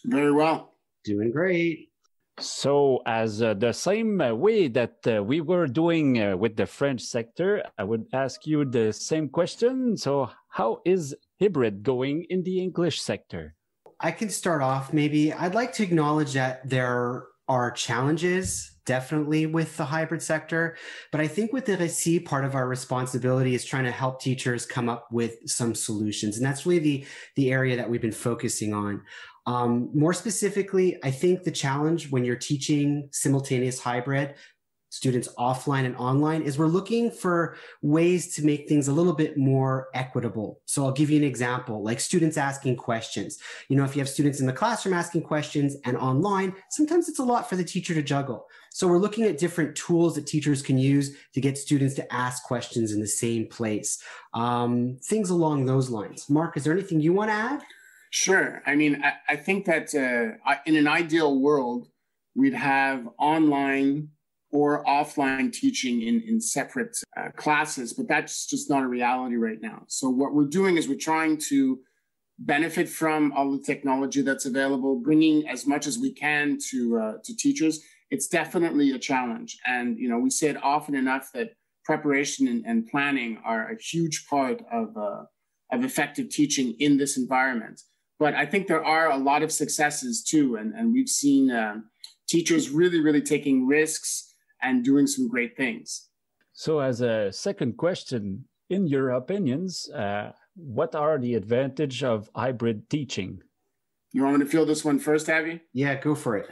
Very well. Doing great. So, as uh, the same way that uh, we were doing uh, with the French sector, I would ask you the same question. So, how is hybrid going in the English sector? I can start off maybe. I'd like to acknowledge that there are challenges definitely with the hybrid sector. But I think with the Récit, part of our responsibility is trying to help teachers come up with some solutions. And that's really the, the area that we've been focusing on. Um, more specifically, I think the challenge when you're teaching simultaneous hybrid students offline and online is we're looking for ways to make things a little bit more equitable. So I'll give you an example, like students asking questions. You know, if you have students in the classroom asking questions and online, sometimes it's a lot for the teacher to juggle. So we're looking at different tools that teachers can use to get students to ask questions in the same place. Um, things along those lines. Mark, is there anything you want to add? Sure. I mean, I, I think that uh, in an ideal world, we'd have online or offline teaching in, in separate uh, classes, but that's just not a reality right now. So what we're doing is we're trying to benefit from all the technology that's available, bringing as much as we can to uh, to teachers. It's definitely a challenge, and you know we say it often enough that preparation and, and planning are a huge part of uh, of effective teaching in this environment. But I think there are a lot of successes too, and and we've seen um, teachers really really taking risks and doing some great things. So, as a second question, in your opinions, uh, what are the advantage of hybrid teaching? You want me to field this one first, Abby? Yeah, go for it.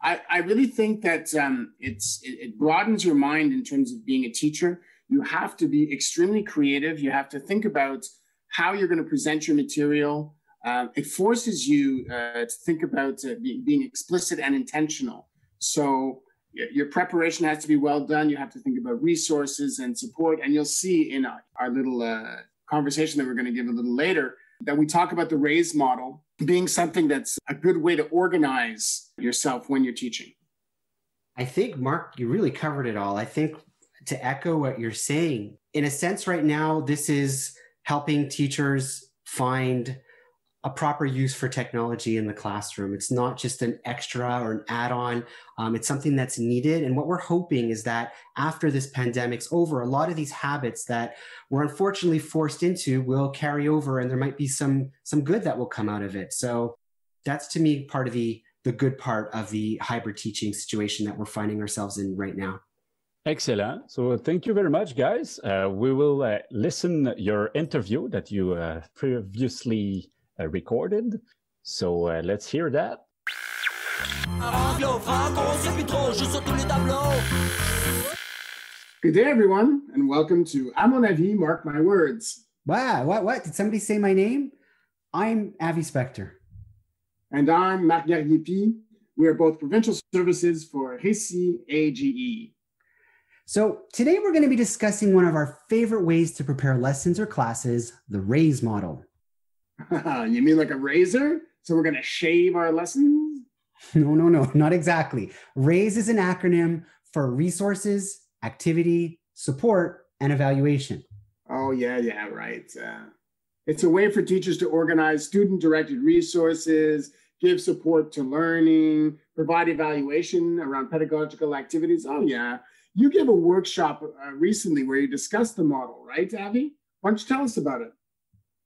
I, I really think that um, it's it, it broadens your mind in terms of being a teacher. You have to be extremely creative. You have to think about how you're going to present your material. Uh, it forces you uh, to think about uh, be, being explicit and intentional. So your preparation has to be well done. You have to think about resources and support. And you'll see in our little uh, conversation that we're going to give a little later that we talk about the RAISE model being something that's a good way to organize yourself when you're teaching. I think, Mark, you really covered it all. I think to echo what you're saying, in a sense, right now, this is helping teachers find a proper use for technology in the classroom. It's not just an extra or an add on, um, it's something that's needed. And what we're hoping is that after this pandemic's over, a lot of these habits that we're unfortunately forced into will carry over and there might be some, some good that will come out of it. So that's to me part of the, the good part of the hybrid teaching situation that we're finding ourselves in right now. Excellent. So thank you very much, guys. Uh, we will uh, listen your interview that you uh, previously recorded. So uh, let's hear that. Good day, everyone, and welcome to À mon avis, Mark My Words. Wow, what, what? Did somebody say my name? I'm Avi Spector. And I'm Marc Gariepi. We are both provincial services for Récit AGE. So today we're going to be discussing one of our favorite ways to prepare lessons or classes, the RAISE model. [laughs] you mean like a razor? So we're going to shave our lessons? [laughs] No, no, no, not exactly. RAISE is an acronym for resources, activity, support, and evaluation. Oh, yeah, yeah, right. Uh, it's a way for teachers to organize student directed resources, give support to learning, provide evaluation around pedagogical activities. Oh, yeah. You gave a workshop uh, recently where you discussed the model, right, Avi? Why don't you tell us about it?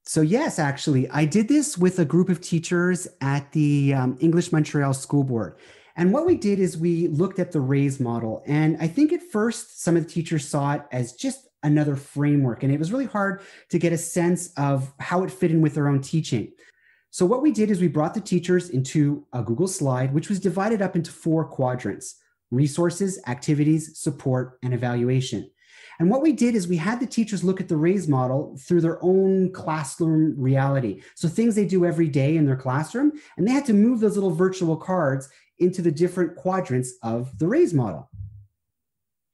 So, yes, actually, I did this with a group of teachers at the um, English Montreal School Board. And what we did is we looked at the RAISE model. And I think at first, some of the teachers saw it as just another framework. And it was really hard to get a sense of how it fit in with their own teaching. So, what we did is we brought the teachers into a Google slide, which was divided up into four quadrants resources, activities, support, and evaluation. And what we did is we had the teachers look at the RAISE model through their own classroom reality. So things they do every day in their classroom, and they had to move those little virtual cards into the different quadrants of the RAISE model.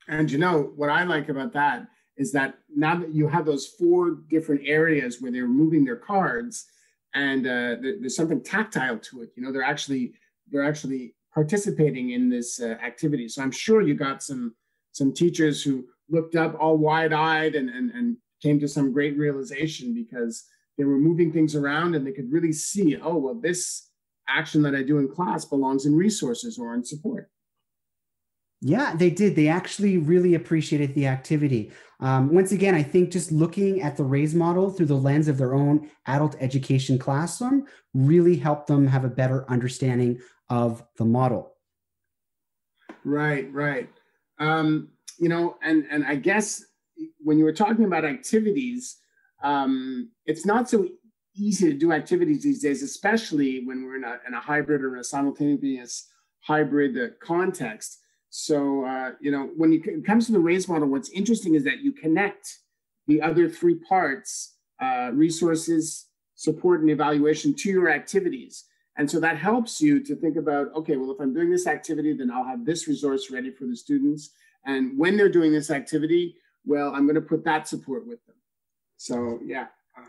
And you know, what I like about that is that now that you have those four different areas where they're moving their cards and uh, there's something tactile to it, you know, they're actually, they're actually participating in this uh, activity. So I'm sure you got some, some teachers who looked up all wide eyed and, and, and came to some great realization because they were moving things around and they could really see, oh, well, this action that I do in class belongs in resources or in support. Yeah, they did. They actually really appreciated the activity. Um, once again, I think just looking at the RAISE model through the lens of their own adult education classroom really helped them have a better understanding of the model. Right, right. Um, you know, and and I guess when you were talking about activities, um, it's not so easy to do activities these days, especially when we're in a, in a hybrid or a simultaneous hybrid uh, context. So, uh, you know, when you, it comes to the RAISE model, what's interesting is that you connect the other three parts, uh, resources, support, and evaluation to your activities. And so that helps you to think about, okay, well, if I'm doing this activity, then I'll have this resource ready for the students. And when they're doing this activity, well, I'm going to put that support with them. So, yeah.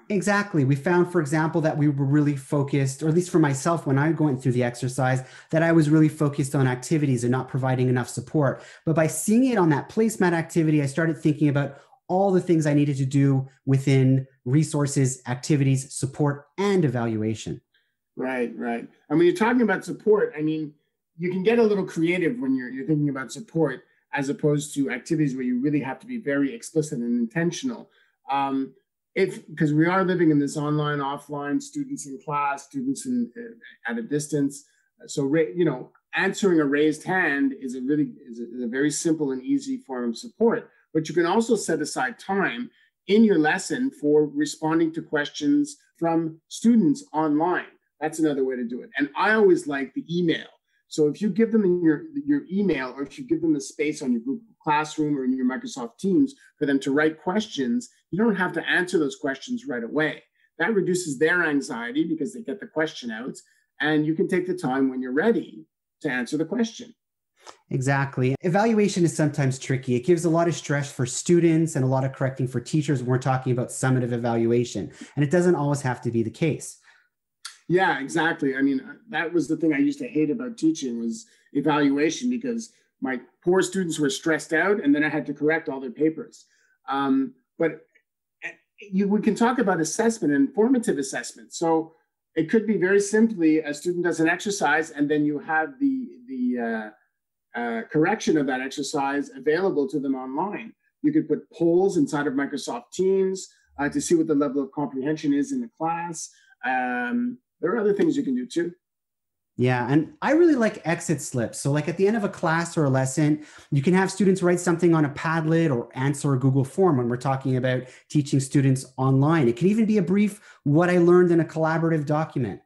Exactly. We found, for example, that we were really focused, or at least for myself, when I went through the exercise, that I was really focused on activities and not providing enough support. But by seeing it on that placemat activity, I started thinking about all the things I needed to do within resources, activities, support, and evaluation. Right, right. And when you're talking about support, I mean, you can get a little creative when you're, you're thinking about support as opposed to activities where you really have to be very explicit and intentional. Um, if because we are living in this online, offline, students in class, students in uh, at a distance. So you know, answering a raised hand is a really is a, is a very simple and easy form of support. But you can also set aside time in your lesson for responding to questions from students online. That's another way to do it. And I always like the email. So if you give them in your, your email or if you give them the space on your Google Classroom or in your Microsoft Teams for them to write questions, you don't have to answer those questions right away. That reduces their anxiety because they get the question out and you can take the time when you're ready to answer the question. Exactly. Evaluation is sometimes tricky. It gives a lot of stress for students and a lot of correcting for teachers when we're talking about summative evaluation. And it doesn't always have to be the case. Yeah, exactly. I mean, that was the thing I used to hate about teaching was evaluation because my poor students were stressed out and then I had to correct all their papers. Um, but eh, you, we can talk about assessment and formative assessment. So it could be very simply a student does an exercise and then you have the, the uh, uh, correction of that exercise available to them online. You could put polls inside of Microsoft Teams uh, to see what the level of comprehension is in the class. Um, there are other things you can do too. Yeah, and I really like exit slips. So, like at the end of a class or a lesson, you can have students write something on a Padlet or answer a Google form when we're talking about teaching students online. It can even be a brief what I learned in a collaborative document.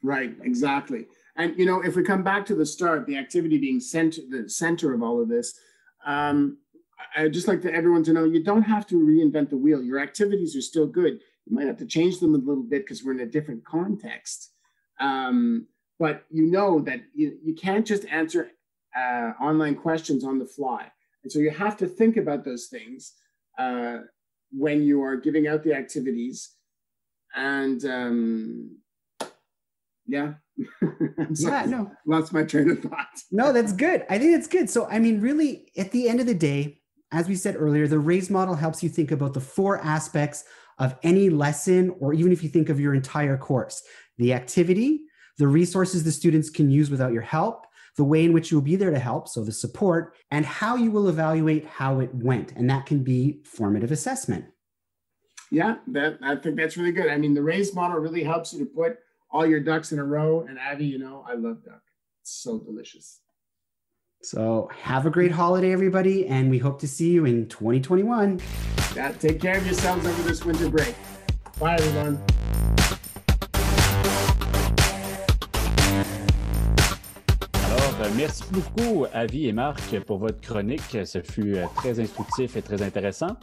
Right, exactly. And you know, if we come back to the start, the activity being center, the center of all of this, um, I'd just like to everyone to know you don't have to reinvent the wheel. Your activities are still good. You might have to change them a little bit because we're in a different context. Um, but you know that you, you can't just answer uh, online questions on the fly. And so you have to think about those things uh, when you are giving out the activities. And um, yeah. [laughs] yeah, no. Lost my train of thought. no, that's good. I think that's good. So, I mean, really, at the end of the day, as we said earlier, the RAISE model helps you think about the four aspects of any lesson, or even if you think of your entire course the activity, the resources the students can use without your help, the way in which you will be there to help, so the support, and how you will evaluate how it went. And that can be formative assessment. Yeah, that I think that's really good. I mean, the RAISE model really helps you to put all your ducks in a row. And Abby, you know, I love duck. It's so delicious. So have a great holiday, everybody, and we hope to see you in 2021. Yeah, take care of yourselves over this winter break. Bye, everyone. Alors, merci beaucoup, Avi et Marc, pour votre chronique. Ce fut euh, très instructif et très intéressant.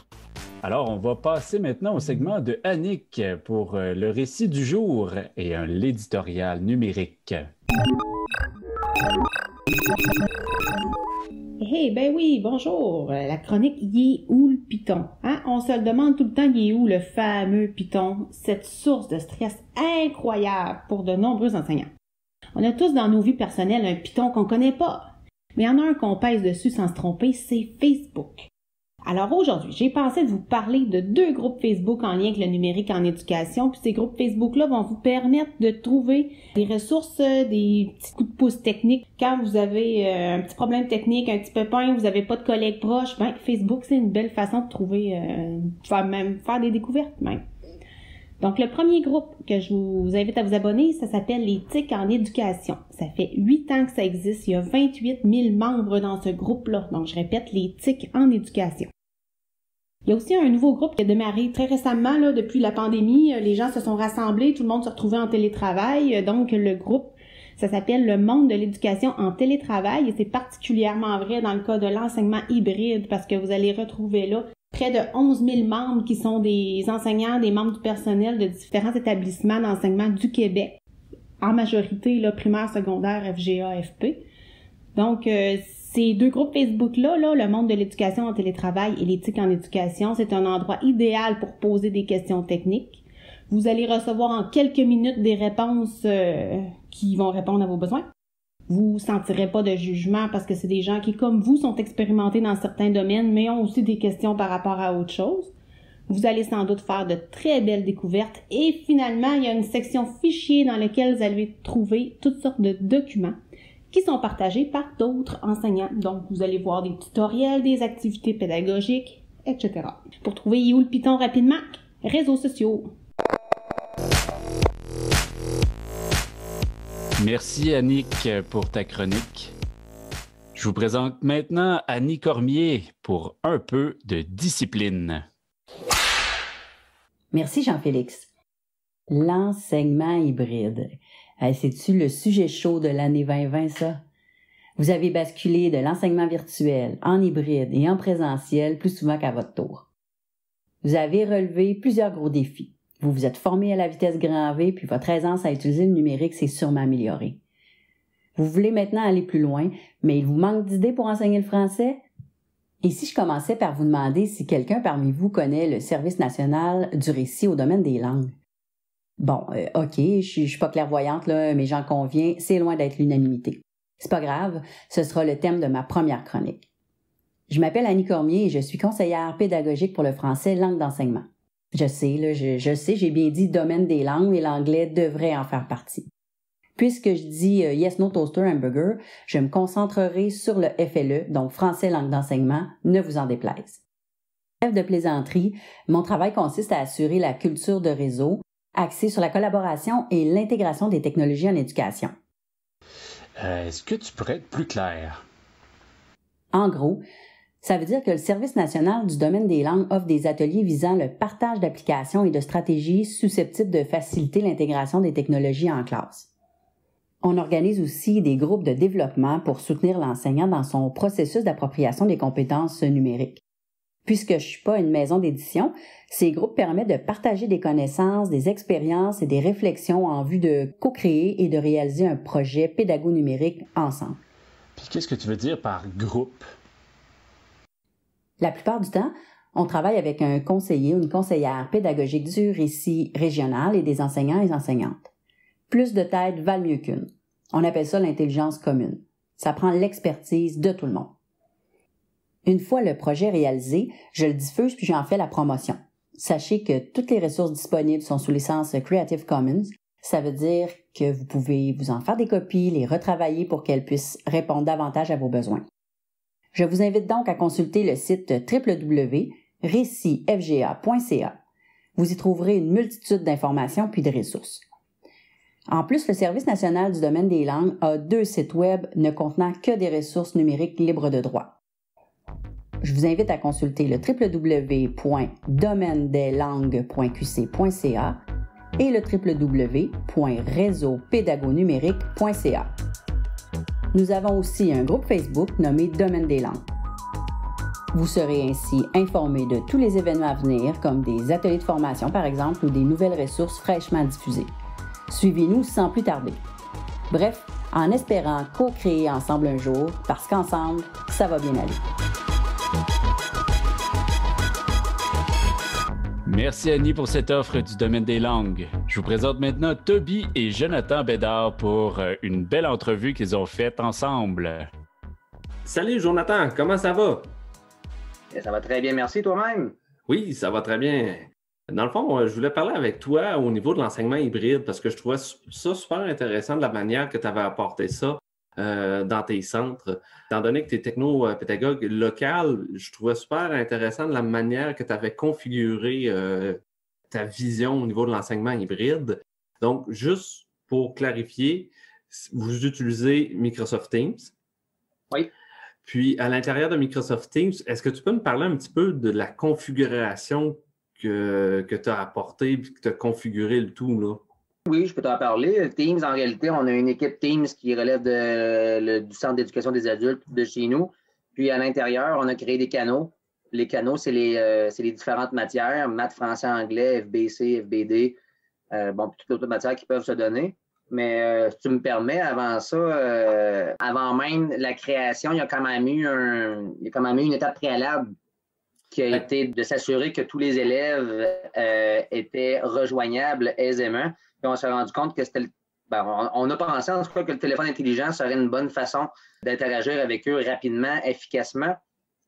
Alors, on va passer maintenant au segment de Annick pour euh, le récit du jour et l'éditorial numérique. Hey, ben oui, bonjour. La chronique, y est le Python? Hein? On se le demande tout le temps, y est le fameux Python? Cette source de stress incroyable pour de nombreux enseignants. On a tous dans nos vies personnelles un Python qu'on connaît pas. Mais il y en a un qu'on pèse dessus sans se tromper, c'est Facebook. Alors aujourd'hui, j'ai pensé de vous parler de deux groupes Facebook en lien avec le numérique en éducation. Puis ces groupes Facebook-là vont vous permettre de trouver des ressources, des petits coups de pouce techniques. Quand vous avez euh, un petit problème technique, un petit pépin, vous n'avez pas de collègues proches, ben Facebook, c'est une belle façon de trouver, euh, faire même faire des découvertes même. Donc, le premier groupe que je vous invite à vous abonner, ça s'appelle les TIC en éducation. Ça fait huit ans que ça existe. Il y a 28 000 membres dans ce groupe-là. Donc, je répète, les TIC en éducation. Il y a aussi un nouveau groupe qui a démarré très récemment, là, depuis la pandémie. Les gens se sont rassemblés, tout le monde se retrouvait en télétravail. Donc, le groupe, ça s'appelle le monde de l'éducation en télétravail et c'est particulièrement vrai dans le cas de l'enseignement hybride parce que vous allez retrouver là près de 11 000 membres qui sont des enseignants, des membres du personnel de différents établissements d'enseignement du Québec, en majorité là, primaire, secondaire, FGA, FP. Donc, euh, ces deux groupes Facebook-là, là, le monde de l'éducation en télétravail et l'éthique en éducation, c'est un endroit idéal pour poser des questions techniques. Vous allez recevoir en quelques minutes des réponses euh, qui vont répondre à vos besoins. Vous sentirez pas de jugement parce que c'est des gens qui, comme vous, sont expérimentés dans certains domaines, mais ont aussi des questions par rapport à autre chose. Vous allez sans doute faire de très belles découvertes et finalement, il y a une section fichier dans laquelle vous allez trouver toutes sortes de documents qui sont partagés par d'autres enseignants. Donc, vous allez voir des tutoriels, des activités pédagogiques, etc. Pour trouver où le Python rapidement, réseaux sociaux. Merci Annick pour ta chronique. Je vous présente maintenant Annie Cormier pour un peu de discipline. Merci Jean-Félix. L'enseignement hybride. C'est-tu le sujet chaud de l'année 2020, ça? Vous avez basculé de l'enseignement virtuel en hybride et en présentiel plus souvent qu'à votre tour. Vous avez relevé plusieurs gros défis. Vous vous êtes formé à la vitesse grand puis votre aisance à utiliser le numérique s'est sûrement améliorée. Vous voulez maintenant aller plus loin, mais il vous manque d'idées pour enseigner le français? Et si je commençais par vous demander si quelqu'un parmi vous connaît le Service national du récit au domaine des langues? Bon, euh, ok, je suis, pas clairvoyante, là, mais j'en conviens, c'est loin d'être l'unanimité. C'est pas grave, ce sera le thème de ma première chronique. Je m'appelle Annie Cormier et je suis conseillère pédagogique pour le français langue d'enseignement. Je sais, là, je, sais, j'ai bien dit domaine des langues et l'anglais devrait en faire partie. Puisque je dis euh, Yes No Toaster Hamburger, je me concentrerai sur le FLE, donc français langue d'enseignement, ne vous en déplaise. Bref de plaisanterie, mon travail consiste à assurer la culture de réseau, axée sur la collaboration et l'intégration des technologies en éducation. Euh, Est-ce que tu pourrais être plus clair? En gros, ça veut dire que le Service national du domaine des langues offre des ateliers visant le partage d'applications et de stratégies susceptibles de faciliter l'intégration des technologies en classe. On organise aussi des groupes de développement pour soutenir l'enseignant dans son processus d'appropriation des compétences numériques. Puisque je suis pas une maison d'édition, ces groupes permettent de partager des connaissances, des expériences et des réflexions en vue de co-créer et de réaliser un projet pédago-numérique ensemble. Puis qu'est-ce que tu veux dire par groupe? La plupart du temps, on travaille avec un conseiller ou une conseillère pédagogique du récit régional et des enseignants et enseignantes. Plus de têtes valent mieux qu'une. On appelle ça l'intelligence commune. Ça prend l'expertise de tout le monde. Une fois le projet réalisé, je le diffuse puis j'en fais la promotion. Sachez que toutes les ressources disponibles sont sous licence Creative Commons. Ça veut dire que vous pouvez vous en faire des copies, les retravailler pour qu'elles puissent répondre davantage à vos besoins. Je vous invite donc à consulter le site www.récitfga.ca. Vous y trouverez une multitude d'informations puis de ressources. En plus, le Service national du domaine des langues a deux sites web ne contenant que des ressources numériques libres de droit je vous invite à consulter le www.domaine-des-langues.qc.ca et le www.réseaupédagonumérique.ca. Nous avons aussi un groupe Facebook nommé Domaine des langues. Vous serez ainsi informé de tous les événements à venir, comme des ateliers de formation par exemple ou des nouvelles ressources fraîchement diffusées. Suivez-nous sans plus tarder. Bref, en espérant co-créer ensemble un jour, parce qu'ensemble, ça va bien aller. Merci Annie pour cette offre du domaine des langues. Je vous présente maintenant Toby et Jonathan Bédard pour euh, une belle entrevue qu'ils ont faite ensemble. Salut Jonathan, comment ça va? Eh, ça va très bien, merci toi-même? Oui, ça va très bien. Dans le fond, je voulais parler avec toi au niveau de l'enseignement hybride parce que je trouvais ça super intéressant de la manière que tu avais apporté ça euh, dans tes centres. Étant donné que tu es techno-pédagogue local, je trouvais super intéressant de la manière que tu avais configuré euh, ta vision au niveau de l'enseignement hybride. Donc, juste pour clarifier, vous utilisez Microsoft Teams. Oui. Puis, à l'intérieur de Microsoft Teams, est-ce que tu peux me parler un petit peu de la configuration que, que tu as apportée et que tu as configuré le tout? Là? Oui, je peux t'en parler. Teams, en réalité, on a une équipe Teams qui relève du Centre d'éducation des adultes de chez nous. Puis à l'intérieur, on a créé des canaux. Les canaux, c'est les, euh, les, différentes matières, maths, français, anglais, FBC, FBD, euh, bon, puis toutes les autres matières qui peuvent se donner. Mais euh, si tu me permets, avant ça, avant même la création, il y a quand même eu un, il y a quand même eu une étape préalable qui a été de s'assurer que tous les élèves étaient rejoignables aisément on s'est rendu compte que c'était ben, on, a pensé en tout cas que le téléphone intelligent serait une bonne façon d'interagir avec eux rapidement, efficacement.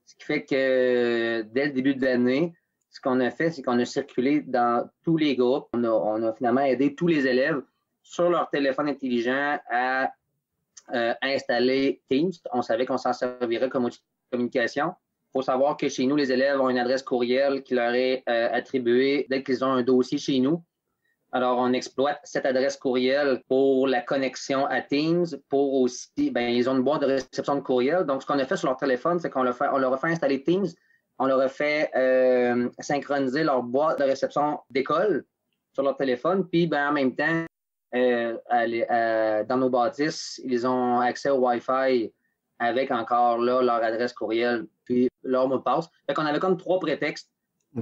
Ce qui fait que dès le début de l'année, ce qu'on a fait, c'est qu'on a circulé dans tous les groupes. On a, finalement aidé tous les élèves sur leur téléphone intelligent à euh, installer Teams. On savait qu'on s'en servirait comme outil de communication. Il faut savoir que chez nous, les élèves ont une adresse courriel qui leur est euh, attribuée dès qu'ils ont un dossier chez nous. Alors, on exploite cette adresse courriel pour la connexion à Teams, pour aussi, ben, ils ont une boîte de réception de courriel. Donc, ce qu'on a fait sur leur téléphone, c'est qu'on leur, on leur a fait installer Teams, on leur a fait euh, synchroniser leur boîte de réception d'école sur leur téléphone, puis ben, en même temps, euh, dans nos bâtisses, ils ont accès au Wi-Fi avec encore là leur adresse courriel, puis leur mot de passe. Fait qu'on avait comme trois prétextes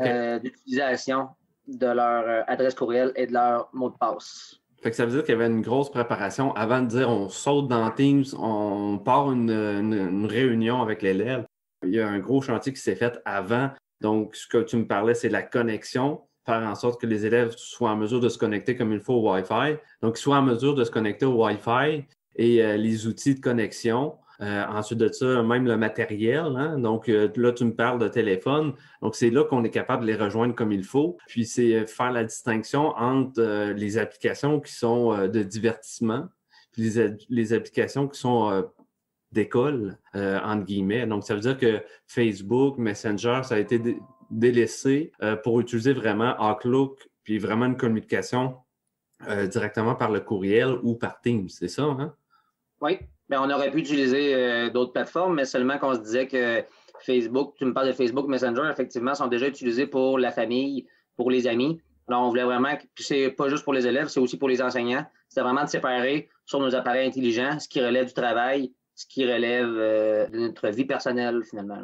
euh, d'utilisation de leur euh, adresse courriel et de leur mot de passe. Fait que ça veut dire qu'il y avait une grosse préparation avant de dire on saute dans Teams, on part une, réunion avec l'élève. Il y a un gros chantier qui s'est fait avant. Donc, ce que tu me parlais, c'est la connexion, faire en sorte que les élèves soient en mesure de se connecter comme il faut au Wi-Fi. Donc, qu'ils soient en mesure de se connecter au Wi-Fi et euh, les outils de connexion. Euh, ensuite de ça, même le matériel. Hein. Donc euh, là, tu me parles de téléphone. Donc c'est là qu'on est capable de les rejoindre comme il faut. Puis c'est euh, faire la distinction entre les applications qui sont de divertissement, puis les, applications qui sont d'école, entre guillemets. Donc ça veut dire que Facebook, Messenger, ça a été délaissé pour utiliser vraiment Outlook, puis vraiment une communication directement par le courriel ou par Teams. C'est ça, hein? Oui, Bien, on aurait pu utiliser euh, d'autres plateformes, mais seulement qu'on se disait que Facebook, tu me parles de Facebook Messenger, effectivement, sont déjà utilisés pour la famille, pour les amis. Alors, on voulait vraiment, puis c'est pas juste pour les élèves, c'est aussi pour les enseignants, c'est vraiment de séparer sur nos appareils intelligents, ce qui relève du travail, ce qui relève euh, de notre vie personnelle finalement.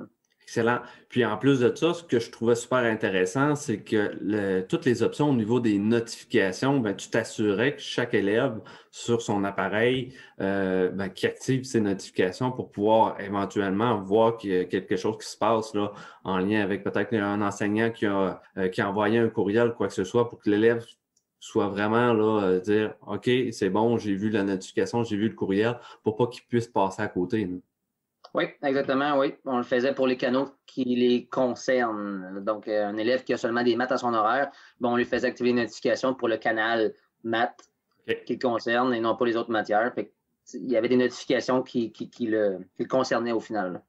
Excellent. Puis en plus de ça, ce que je trouvais super intéressant, c'est que toutes les options au niveau des notifications, ben, tu t'assurais que chaque élève sur son appareil euh, ben, qui active ses notifications pour pouvoir éventuellement voir qu'il y a quelque chose qui se passe là, en lien avec peut-être un enseignant qui a, euh, qui a envoyé un courriel ou quoi que ce soit pour que l'élève soit vraiment là, euh, dire OK, c'est bon, j'ai vu la notification, j'ai vu le courriel, pour pas qu'il puisse passer à côté. Oui, exactement, oui. On le faisait pour les canaux qui les concernent. Donc, euh, un élève qui a seulement des maths à son horaire, bon, on lui faisait activer une notification pour le canal maths qui le concerne et non pas les autres matières. il y avait des notifications qui, le, concernaient au final.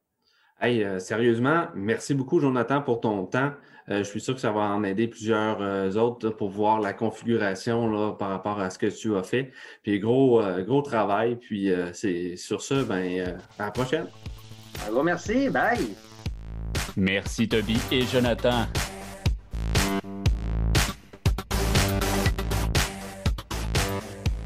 Hey, euh, sérieusement, merci beaucoup, Jonathan, pour ton temps. Euh, je suis sûr que ça va en aider plusieurs autres pour voir la configuration là, par rapport à ce que tu as fait. Puis gros, gros travail. Puis c'est sur ce, ben, à la prochaine. Un gros merci. Bye. Merci, Toby et Jonathan.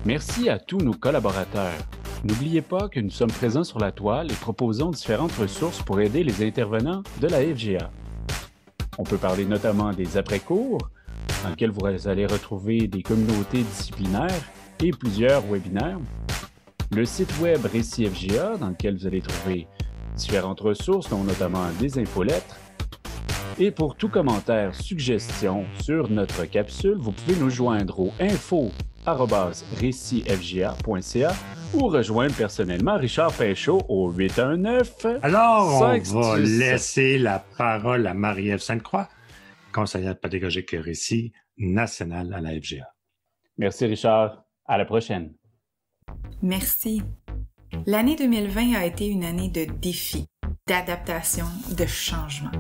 Merci à tous nos collaborateurs. N'oubliez pas que nous sommes présents sur la toile et proposons différentes ressources pour aider les intervenants de la FGA. On peut parler notamment des après-cours, dans lesquels vous allez retrouver des communautés disciplinaires et plusieurs webinaires, le site web Récit dans lequel vous allez trouver différentes ressources, dont notamment des infolettres. Et pour tout commentaire, suggestion sur notre capsule, vous pouvez nous joindre au info.récitfga.ca ou rejoindre personnellement Richard Péchaud au 819. Alors, on va laisser la parole à Marie-Ève Sainte-Croix, conseillère pédagogique Récit national à la FGA. Merci Richard. À la prochaine. Merci. L'année 2020 a été une année de défis, d'adaptation, de changement.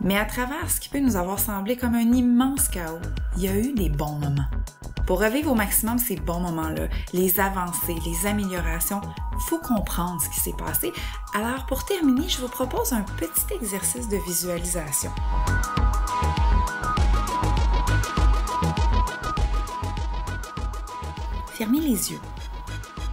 Mais à travers ce qui peut nous avoir semblé comme un immense chaos, il y a eu des bons moments. Pour revivre au maximum ces bons moments-là, les avancées, les améliorations, faut comprendre ce qui s'est passé. Alors pour terminer, je vous propose un petit exercice de visualisation. Fermez les yeux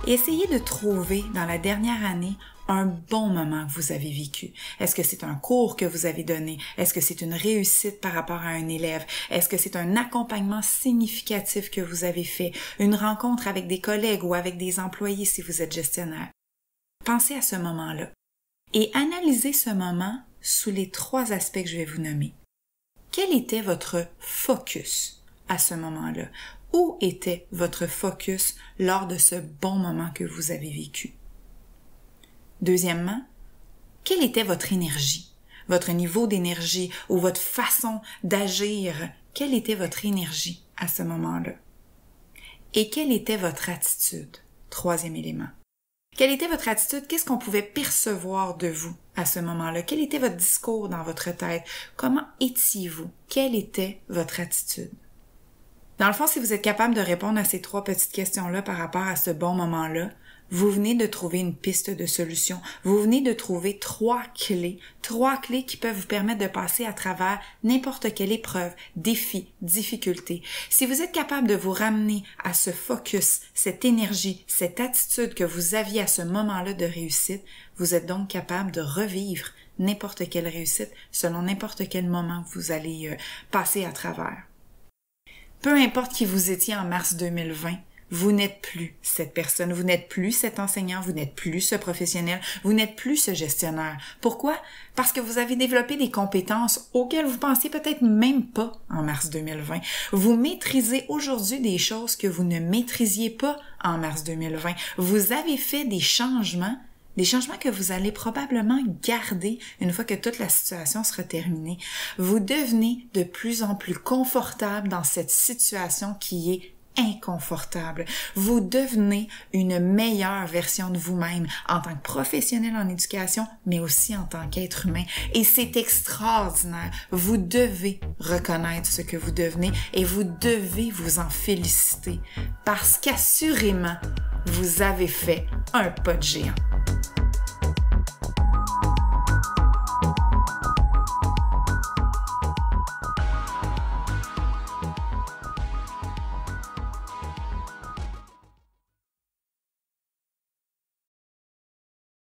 essayez de trouver dans la dernière année un bon moment que vous avez vécu. Est-ce que c'est un cours que vous avez donné? Est-ce que c'est une réussite par rapport à un élève? Est-ce que c'est un accompagnement significatif que vous avez fait? Une rencontre avec des collègues ou avec des employés si vous êtes gestionnaire? Pensez à ce moment-là et analysez ce moment sous les trois aspects que je vais vous nommer. Quel était votre focus à ce moment-là? Où était votre focus lors de ce bon moment que vous avez vécu? Deuxièmement, quelle était votre énergie, votre niveau d'énergie ou votre façon d'agir? Quelle était votre énergie à ce moment-là? Et quelle était votre attitude? Troisième élément. Quelle était votre attitude? Qu'est-ce qu'on pouvait percevoir de vous à ce moment-là? Quel était votre discours dans votre tête? Comment étiez-vous? Quelle était votre attitude? Dans le fond, si vous êtes capable de répondre à ces trois petites questions-là par rapport à ce bon moment-là, vous venez de trouver une piste de solution. Vous venez de trouver trois clés, trois clés qui peuvent vous permettre de passer à travers n'importe quelle épreuve, défi, difficulté. Si vous êtes capable de vous ramener à ce focus, cette énergie, cette attitude que vous aviez à ce moment-là de réussite, vous êtes donc capable de revivre n'importe quelle réussite selon n'importe quel moment vous allez euh, passer à travers. Peu importe qui vous étiez en mars 2020, vous n'êtes plus cette personne, vous n'êtes plus cet enseignant, vous n'êtes plus ce professionnel, vous n'êtes plus ce gestionnaire. Pourquoi? Parce que vous avez développé des compétences auxquelles vous pensiez peut-être même pas en mars 2020. Vous maîtrisez aujourd'hui des choses que vous ne maîtrisiez pas en mars 2020. Vous avez fait des changements des changements que vous allez probablement garder une fois que toute la situation sera terminée. Vous devenez de plus en plus confortable dans cette situation qui est inconfortable. Vous devenez une meilleure version de vous-même en tant que professionnel en éducation, mais aussi en tant qu'être humain. Et c'est extraordinaire. Vous devez reconnaître ce que vous devenez et vous devez vous en féliciter parce qu'assurément, vous avez fait un pas de géant.